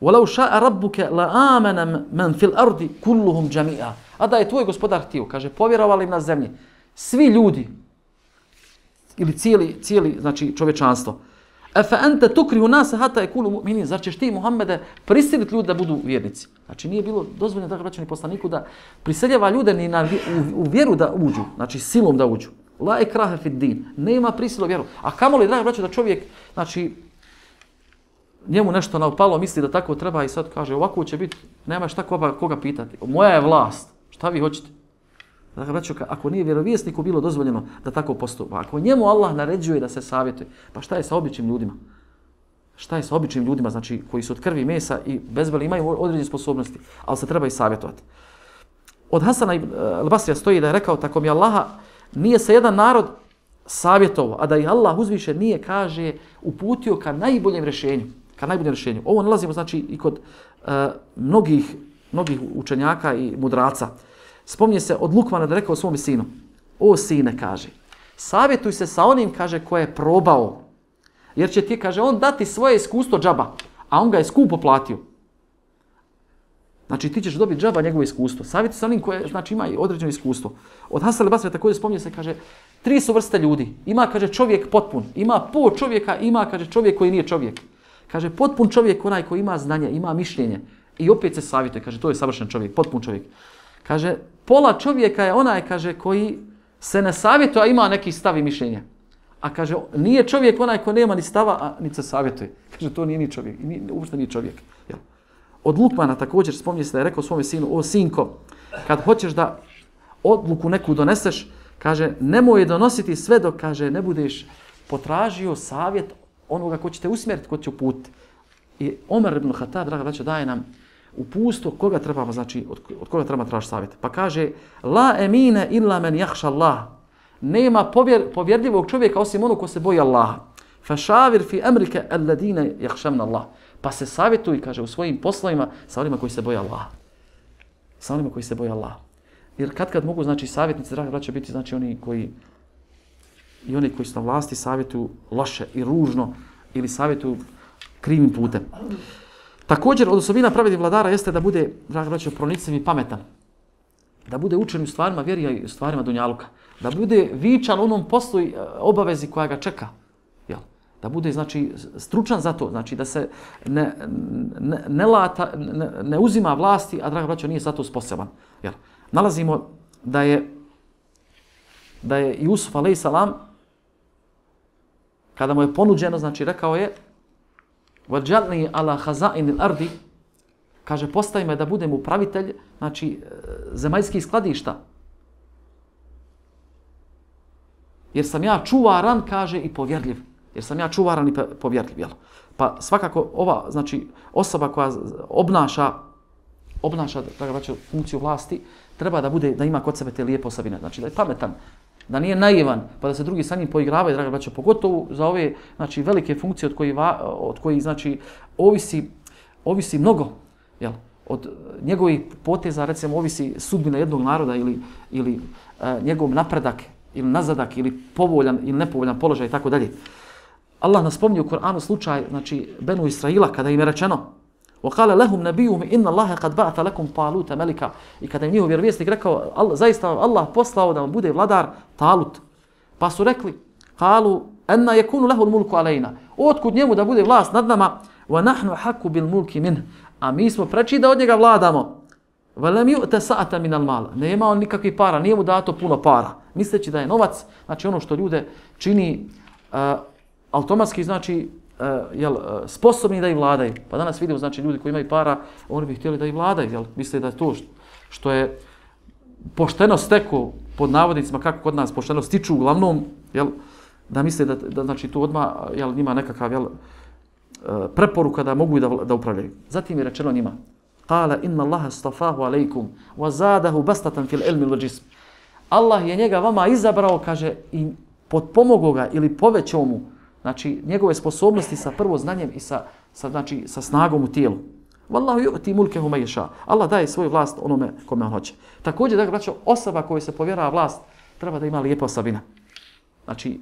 وَلَوْ شَاءَ رَبُّكَ لَآمَنَ مَنْ فِي الْأَرْضِ كُلُّهُمْ جَمِيعًا A da je tvoj gospodar htio, kaže, povjerovali na zemlji, svi ljudi, ili cijeli, cijeli znači čovječanstvo. Efe ente tukri u nas hata je kulu mu'minin. Zar ćeš ti, Muhammede, prisiliti ljudi da budu vjernici? Znači nije bilo dozvoljeno da vraćani poslaniku da priseljava ljude ni na, u, u, vjeru da uđu, znači silom da uđu. La ikrahe fid din. Nema prisilo vjeru. A kamo li, draga braćo, da čovjek, znači, njemu nešto naopalo, misli da tako treba i sad kaže ovako će biti, nema šta koga, koga pitati. Moja je vlast. Šta vi hoćete? Dakle, braću, ako nije vjerovjesniku bilo dozvoljeno da tako postupa, ako njemu Allah naređuje da se savjetuje, pa šta je sa običnim ljudima? Šta je sa običnim ljudima, znači koji su od krvi mesa i bezbeli imaju određene sposobnosti, ali se treba i savjetovati. Od Hasana i e, Al-Basrija stoji da je rekao tako mi Allaha, nije se jedan narod savjetovo, a da i Allah uzviše nije, kaže, uputio ka najboljem rješenju. Ka najboljem rješenju. Ovo nalazimo, znači, i kod e, mnogih, mnogih učenjaka i mudraca. Spominje se od Lukmana da rekao svom sinu, o sine, kaže, savjetuj se sa onim, kaže, koje je probao. Jer će ti, kaže, on dati svoje iskustvo džaba, a on ga je skupo platio. Znači, ti ćeš dobiti džaba njegovo iskustvo. Savjetuj se sa onim koje, znači, ima određeno iskustvo. Od Hasan al-Basra također spominje se, kaže, tri su vrste ljudi. Ima, kaže, čovjek potpun. Ima po čovjeka, ima, kaže, čovjek koji nije čovjek. Kaže, potpun čovjek onaj koji ima znanje, ima mišljenje. I opet se savjetuje, kaže, to je savršen čovjek, potpun čovjek. Kaže, pola čovjeka je onaj, kaže, koji se ne savjetuje, a ima neki stav i mišljenje. A kaže, nije čovjek onaj ko nema ni stava, a ni se savjetuje. Kaže, to nije ni čovjek, ni, uopšte nije čovjek. Jel? Od Lukmana također spomni se da je rekao svome sinu, o sinko, kad hoćeš da odluku neku doneseš, kaže, nemoj je donositi sve dok, kaže, ne budeš potražio savjet onoga ko će te usmjeriti, ko će uputiti. I Omer ibn Khattab, draga braća, daje nam upustvo koga trebamo, znači, od, od koga trebamo tražiti savjet. Pa kaže, la emine illa men jahša Allah. Nema povjer, povjerljivog čovjeka osim onog ko se boji Allaha. Fašavir fi emrike alladine jahšamna Allah. Pa se savjetuj, kaže, u svojim poslovima sa onima koji se boji Allaha. Sa onima koji se boji Allaha. Jer kad kad mogu, znači, savjetnici, dragi braća, biti, znači, oni koji i oni koji su na vlasti savjetuju loše i ružno ili savjetuju krivim putem. Također, od osobina pravednih vladara jeste da bude, draga braćo, pronicljiv i pametan. Da bude učen u stvarima vjerija i u stvarima dunjaluka. Da bude vičan u onom poslu i e, obavezi koja ga čeka. Jel? Da bude, znači, stručan za to. Znači, da se ne, ne, ne, lata, ne, ne uzima vlasti, a, draga braćo, nije za to sposoban. Jel? Nalazimo da je da je Jusuf, a.s kada mu je ponuđeno, znači, rekao je, وَجَلْنِي عَلَى خَزَائِنِ الْأَرْضِ Kaže, postavi me da budem upravitelj, znači, e, zemaljskih skladišta. Jer sam ja čuvaran, kaže, i povjerljiv. Jer sam ja čuvaran i povjerljiv, jel? Pa svakako ova, znači, osoba koja obnaša, obnaša, da ga funkciju vlasti, treba da bude, da ima kod sebe te lijepe osobine. Znači, da je pametan, da nije naivan, pa da se drugi sa njim poigravaju, draga braćo, pogotovo za ove znači, velike funkcije od koji, od koji znači, ovisi, ovisi mnogo, jel? od eh, njegovih poteza, recimo, ovisi sudbina jednog naroda ili, ili e, njegov napredak ili nazadak ili povoljan ili nepovoljan položaj i tako dalje. Allah nas spominje u Koranu slučaj, znači, Benu Israila, kada im je rečeno, وقال لهم نبيهم ان الله قد بعث لكم طالوت ملكا i kada im njihov vjerovjesnik rekao Allah, zaista Allah poslao da vam bude vladar Talut pa su rekli qalu anna yakunu lahu al-mulku alayna otkud njemu da bude vlast nad nama wa nahnu haqqu bil mulki min a mi smo preči da od njega vladamo Velem yu'ta sa'ata min al-mal. Nema on nikakvih para, nije mu dato puno para. Misleći da je novac, znači ono što ljude čini uh, automatski, znači uh, E, jel, uh, sposobni da i vladaju. Pa danas vidimo, znači ljudi koji imaju para, oni bi htjeli da i vladaju, jel? Misle da je to što, što je pošteno steko pod navodnicima, kako kod nas pošteno stiču uglavnom, jel? Da misle da, da znači to odma jel, njima nekakav jel, e, preporuka da mogu da, da upravljaju. Zatim je rečeno njima, Kala inna Allaha stafahu alaikum wa zadahu bastatan fil ilmi wal jism. Allah je njega vama izabrao, kaže, i potpomogao ga ili povećao mu, znači, njegove sposobnosti sa prvo znanjem i sa, sa, znači, sa snagom u tijelu. Wallahu yu'ti mulkehu man yasha. Allah daje svoju vlast onome kome on hoće. Također da braćo osoba kojoj se povjerava vlast treba da ima lijepa osobina. Znači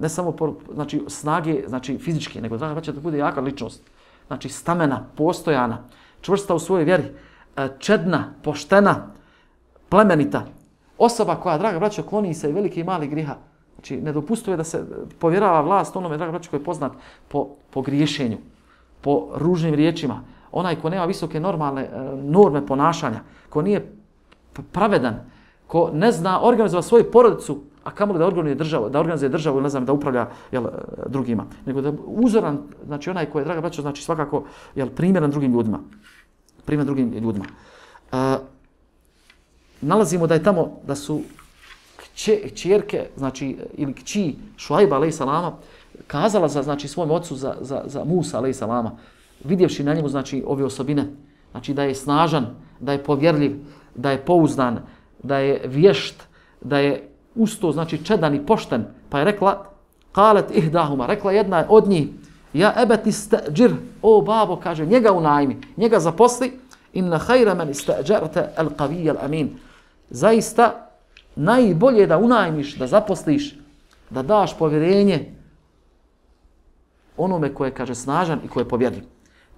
ne samo po, znači snage, znači fizičke, nego da braćo da bude jaka ličnost. Znači stamena, postojana, čvrsta u svojoj vjeri, e, čedna, poštena, plemenita, osoba koja, draga braćo, kloni se i velike i mali griha, znači nedopustivo je da se povjerava vlast onome, draga braćo, koji je poznat po, po griješenju, po ružnim riječima, onaj ko nema visoke normalne e, norme ponašanja, ko nije pravedan, ko ne zna organizovati svoju porodicu, a kamo da organizuje državu, da organizuje državu, ne znam, da upravlja jel, e, drugima, nego da uzoran, znači onaj ko je, draga braćo, znači svakako jel, primjeran drugim ljudima. Primjer drugim ljudima. A, nalazimo da je tamo, da su kće, kćerke, znači, ili kći Šuajba, alaih salama, kazala za, znači, svom ocu, za, za, za Musa, alaih salama, vidjevši na njemu, znači, ove osobine, znači, da je snažan, da je povjerljiv, da je pouzdan, da je vješt, da je usto, znači čedan i pošten, pa je rekla, kalet ihdahuma, rekla jedna od njih, ja ebeti stađir, o babo, kaže, njega unajmi, njega zaposli, inna hajra men istađarte al qavij al amin. Zaista, najbolje da unajmiš, da zaposliš, da daš povjerenje onome koje kaže snažan i koje je povjerljiv.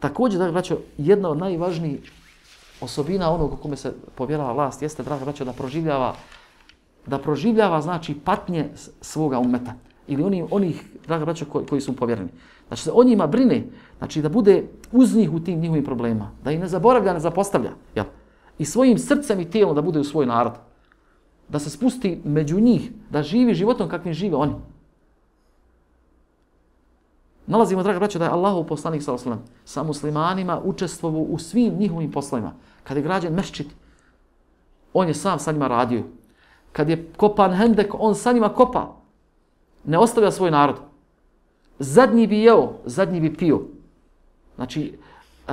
Također, draga braćo, jedna od najvažnijih osobina onog u kome se povjerava vlast jeste, draga braćo, da proživljava da proživljava znači patnje svoga umeta ili oni onih draga braćo, koji, koji su povjereni. Znači se o njima brine, znači da bude uz njih u tim njihovim problema, da ih ne zaboravlja, ne zapostavlja, Jel? I svojim srcem i tijelom da bude u svoj narod. Da se spusti među njih, da živi životom kakvim žive oni. Nalazimo, draga braća, da je Allahov poslanik sa oslam sa muslimanima učestvovao u svim njihovim poslovima. Kad je građen meščit, on je sam sa njima radio kad je kopan hendek, on sa njima kopa. Ne ostavlja svoj narod. Zadnji bi jeo, zadnji bi pio. Znači, e,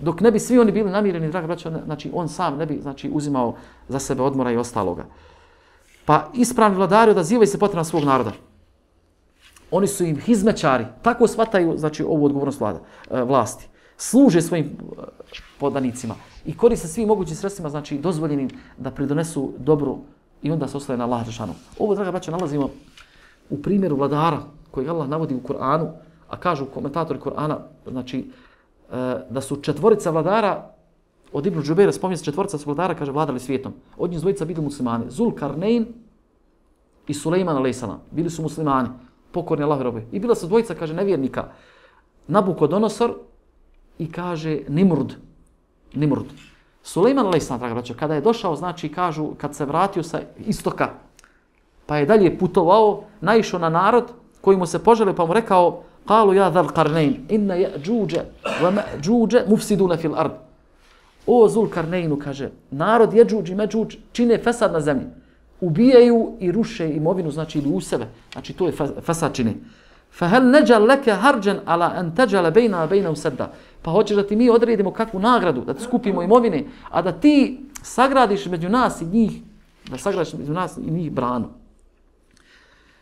dok ne bi svi oni bili namireni, draga braća, znači on sam ne bi znači, uzimao za sebe odmora i ostaloga. Pa ispravni vladari odazivaju se potrebno svog naroda. Oni su im hizmećari, tako shvataju znači, ovu odgovornost vlada, e, vlasti. Služe svojim e, podanicima i koriste svim mogućim sredstvima, znači dozvoljenim da pridonesu dobru i onda se ostaje na Allah Žešanu. Ovo, draga braća, nalazimo u primjeru vladara kojeg Allah navodi u Kur'anu, a kažu komentatori Kur'ana, znači, e, da su četvorica vladara, od Ibn Džubeira spominje se četvorca su vladara, kaže, vladali svijetom. Od njih dvojica bili muslimani. Zul Karnein i Sulejman a.s. Bili su muslimani, pokorni Allah robe. I bila su dvojica, kaže, nevjernika. Nabukodonosor i kaže Nimrud. Nimrud. Sulejman a.s. draga braćo, kada je došao, znači kažu, kad se vratio sa istoka, pa je dalje putovao, naišao na narod koji mu se požele, pa mu rekao, kalu ja dhal karnein, inna je džuđe, vama džuđe, mufsiduna fil ard. O Zulkarneinu, kaže, narod je i me čine fesad na zemlji. Ubijaju i ruše imovinu, znači ili useve. Znači to je fesad čine. Fahel neđal leke harđen ala en teđale bejna bejna usedda. Pa hoćeš da ti mi odredimo kakvu nagradu, da ti skupimo imovine, a da ti sagradiš među nas i njih, da sagradiš među nas i njih branu.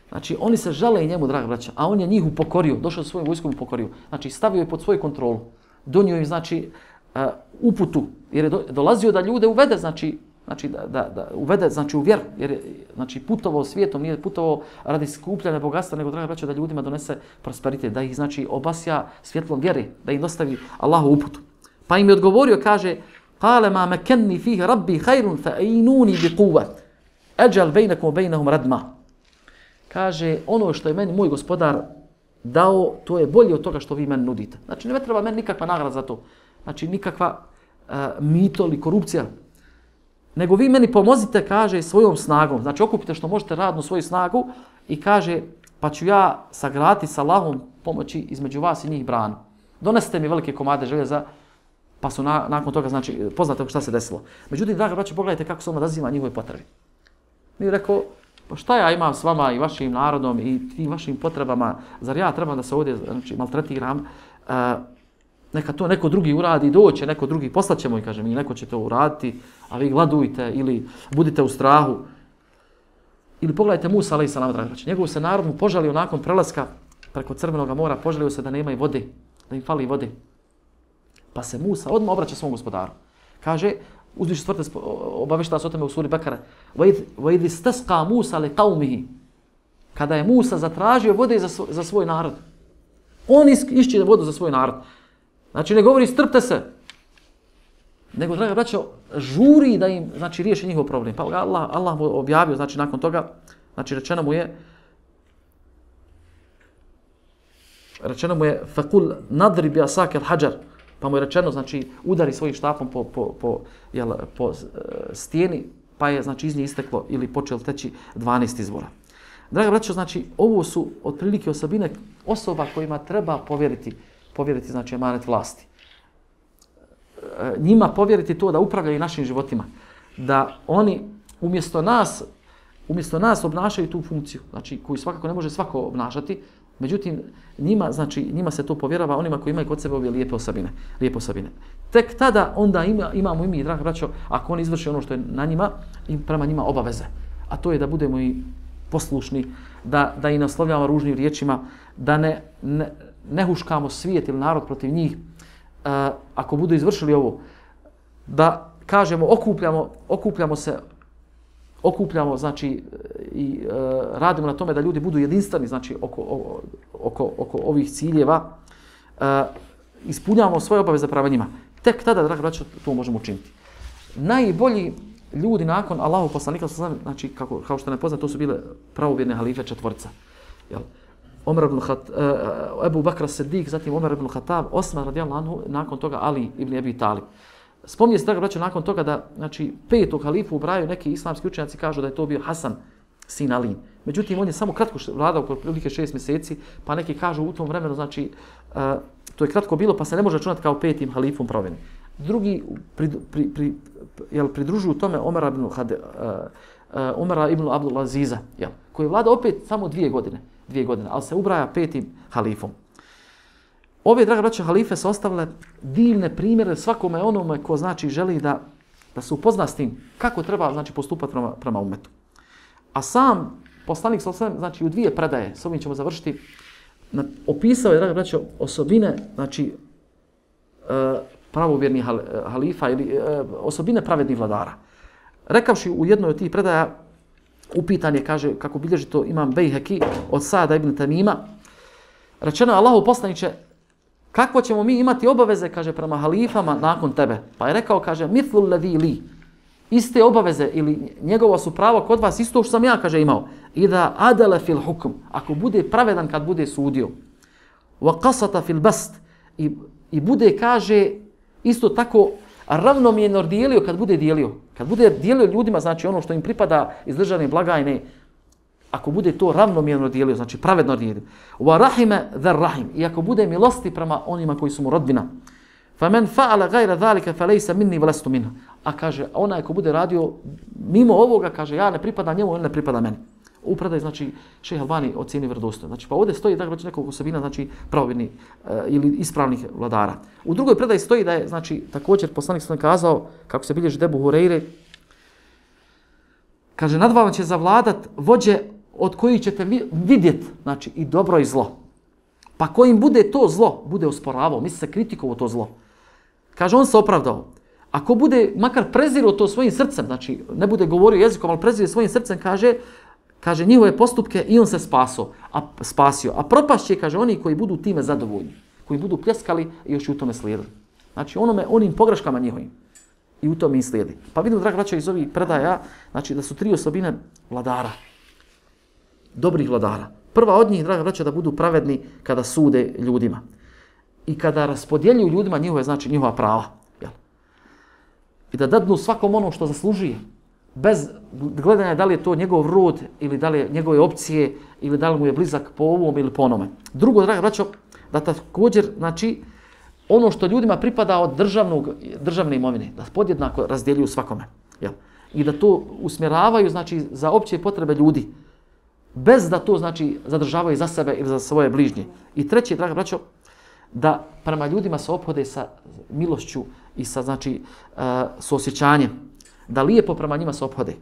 Znači, oni se žale i njemu, draga braća, a on je njih upokorio, došao svojim vojskom upokorio. Znači, stavio je pod svoju kontrolu. Donio im, znači, uh, uputu, jer je dolazio da ljude uvede, znači, znači da, da, da uvede znači u vjeru jer je znači putovao svijetom nije putovao radi skupljanja bogatstva nego draga braća da ljudima donese prosperitet da ih znači obasja svjetlom vjere da im dostavi Allahu uputu Pa im je odgovorio, kaže, Kale ma mekenni fihi rabbi hajrun fa einuni bi kuva. Eđal bejnekom bejnehum radma. Kaže, ono što je meni moj gospodar dao, to je bolje od toga što vi meni nudite. Znači, ne treba meni nikakva nagrada za to. Znači, nikakva uh, mito ili korupcija. Nego vi meni pomozite, kaže, svojom snagom. Znači, okupite što možete radnu svoju snagu i kaže, pa ću ja sagrati sa Allahom pomoći između vas i njih branu. Donesite mi velike komade željeza, pa su na, nakon toga, znači, poznate šta se desilo. Međutim, draga braće, pogledajte kako se on razima njihove potrebe. Mi je rekao, pa šta ja imam s vama i vašim narodom i tim vašim potrebama, zar ja trebam da se ovdje znači, maltretiram, uh, neka to neko drugi uradi, doće neko drugi, poslaćemo i kažem, i neko će to uraditi, a vi gladujte ili budite u strahu. Ili pogledajte Musa, ali i salam, draga braće, njegov se narod mu požalio nakon prelaska preko Crvenog mora, požalio se da nema i vode, da im fali vode. Pa se Musa odmah obraća svom gospodaru. Kaže, uzviš stvrte obavešta se o tome u suri Bekara. وَإِذِ اسْتَسْقَى مُوسَ لِقَوْمِهِ Kada je Musa zatražio vode za, svoj, za svoj narod. On is, išće vodu za svoj narod. Znači ne govori strpte se, nego draga braćo, žuri da im znači, riješi njihov problem. Pa Allah, Allah mu objavio, znači nakon toga, znači rečeno mu je, rečeno mu je, fakul nadri bi asak el hađar, pa mu je rečeno, znači udari svojim štapom po, po, po, jel, po eh, stijeni, pa je znači iz nje isteklo ili počelo teći 12 izvora. Draga braćo, znači ovo su otprilike osobine osoba kojima treba povjeriti povjeriti, znači, emanet vlasti. E, njima povjeriti to da upravljaju našim životima. Da oni umjesto nas, umjesto nas obnašaju tu funkciju, znači, koju svakako ne može svako obnašati, Međutim, njima, znači, njima se to povjerava onima koji imaju kod sebe ove lijepe osobine. Lijepe osobine. Tek tada onda ima, imamo i mi, dragi braćo, ako oni izvrši ono što je na njima, i prema njima obaveze. A to je da budemo i poslušni, da, da i naslovljamo ružnim riječima, da ne, ne, ne huškamo svijet ili narod protiv njih. Uh, ako budu izvršili ovo, da kažemo, okupljamo, okupljamo se okupljamo znači i e, radimo na tome da ljudi budu jedinstveni znači oko oko oko ovih ciljeva e, ispunjavamo svoje obaveze prema njima tek tada dragi braćo to možemo učiniti najbolji ljudi nakon Allahu poslanika znači kako kao što ne poznate to su bile pravovjerne halife četvorca jel Omer ibn Khat, e, e, uh, Abu Bakr as-Siddiq, zatim Omer ibn Khattab, Osman radijallahu anhu, nakon toga Ali ibn Abi Talib. Spominje se da braćo, nakon toga da znači, petog halifu ubraju neki islamski učenjaci kažu da je to bio Hasan, sin Ali. Međutim, on je samo kratko vladao, oko prilike šest mjeseci, pa neki kažu u tom vremenu, znači, uh, to je kratko bilo, pa se ne može računati kao petim halifom proveni. Drugi pri, pri, pri, jel, pridružuju tome Omara ibn, Hade, uh, uh, Omara ibn Abdul Aziza, jel, koji je vladao opet samo dvije godine, dvije godine, ali se ubraja petim halifom. Ove, draga braće, halife su ostavile divne primjere svakome onome ko znači želi da, da se upozna s tim kako treba znači, postupati prema, prema umetu. A sam poslanik sa znači u dvije predaje, s ovim ćemo završiti, na, opisao je, draga braće, osobine, znači, e, pravovjernih e, halifa ili e, osobine pravednih vladara. Rekavši u jednoj od tih predaja, upitan je, kaže, kako bilježi to imam Bejheki od Sada ibn Tamima, rečeno je Allahu poslaniće, Kako ćemo mi imati obaveze, kaže, prema halifama nakon tebe? Pa je rekao, kaže, mitlu levi li. Iste obaveze ili njegovo su pravo kod vas isto što sam ja, kaže, imao. I da adele fil hukm, Ako bude pravedan kad bude sudio. Wa qasata fil bast. I, I bude, kaže, isto tako ravnomjerno dijelio kad bude dijelio. Kad bude dijelio ljudima, znači ono što im pripada iz državne blagajne, ako bude to ravnomjerno dijelio, znači pravedno dijelio. Wa rahime dhar rahim. I ako bude milosti prema onima koji su mu rodbina. Fa men fa'ala gajra dhalika fa lejsa minni vlastu minha. A kaže, onaj ko bude radio mimo ovoga, kaže, ja ne pripada njemu, on ne pripada meni. U predaj, znači, šeha Albani ocjeni vrdosto. Znači, pa ovdje stoji, dakle, znači, nekog osobina, znači, pravilni uh, eh, ili ispravnih vladara. U drugoj predaj stoji da je, znači, također poslanik sam kazao, kako se bilježi debu Hureyre, kaže, nad vama će zavladat vođe od koji ćete vidjet, znači, i dobro i zlo. Pa kojim bude to zlo, bude osporavao, misli se kritikovo to zlo. Kaže, on se opravdao. Ako bude makar prezirao to svojim srcem, znači ne bude govorio jezikom, ali prezire svojim srcem, kaže, kaže njihove postupke i on se spaso, a, spasio. A propašće, kaže, oni koji budu time zadovoljni, koji budu pljeskali i još u tome slijedili. Znači onome, onim pogreškama njihovim. I u tome i slijedi. Pa vidimo, draga braća, iz ovih predaja, znači da su tri osobine vladara. Dobrih vladara. Prva od njih, draga braća, da budu pravedni kada sude ljudima. I kada raspodjeljuju ljudima njihove, znači njihova prava. Jel? I da dadnu svakom ono što zaslužuje. Bez gledanja da li je to njegov rod ili da li je njegove opcije ili da li mu je blizak po ovom ili po onome. Drugo, draga braćo, da također, znači, ono što ljudima pripada od državnog, državne imovine, da podjednako razdjeljuju svakome. Jel? I da to usmjeravaju znači, za opće potrebe ljudi, bez da to znači zadržavaju za sebe ili za svoje bližnje. I treće, draga braćo, da prema ljudima se ophode sa milošću i sa znači e, uh, osjećanjem, da lijepo prema njima se ophode.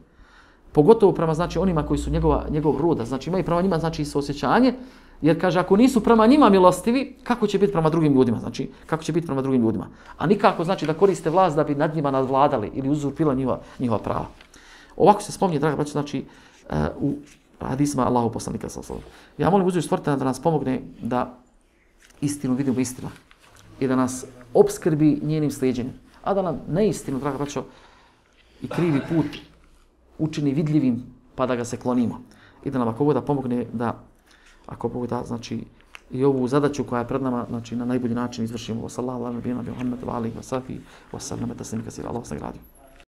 Pogotovo prema znači onima koji su njegova, njegov roda, znači imaju prema njima znači osjećanje, Jer kaže, ako nisu prema njima milostivi, kako će biti prema drugim ljudima? Znači, kako će biti prema drugim ljudima? A nikako znači da koriste vlast da bi nad njima nadvladali ili uzurpila njihova, njihova prava. Ovako se spomni, draga braća, znači, uh, u hadisma Allahu poslanika sa. Ja molim uzviš stvoritelja da nas pomogne da istinu vidimo istina i da nas obskrbi njenim slijedjenjem. A da nam neistinu, draga braćo, i krivi put učini vidljivim pa da ga se klonimo. I da nam ako da pomogne da ako Bog da, znači, i ovu zadaću koja je pred nama, znači, na najbolji način izvršimo. Wa sallahu ala nabijena bi Muhammed wa alihi wa sahbihi wa sallam, da se mi kasira. Allah vas nagradio.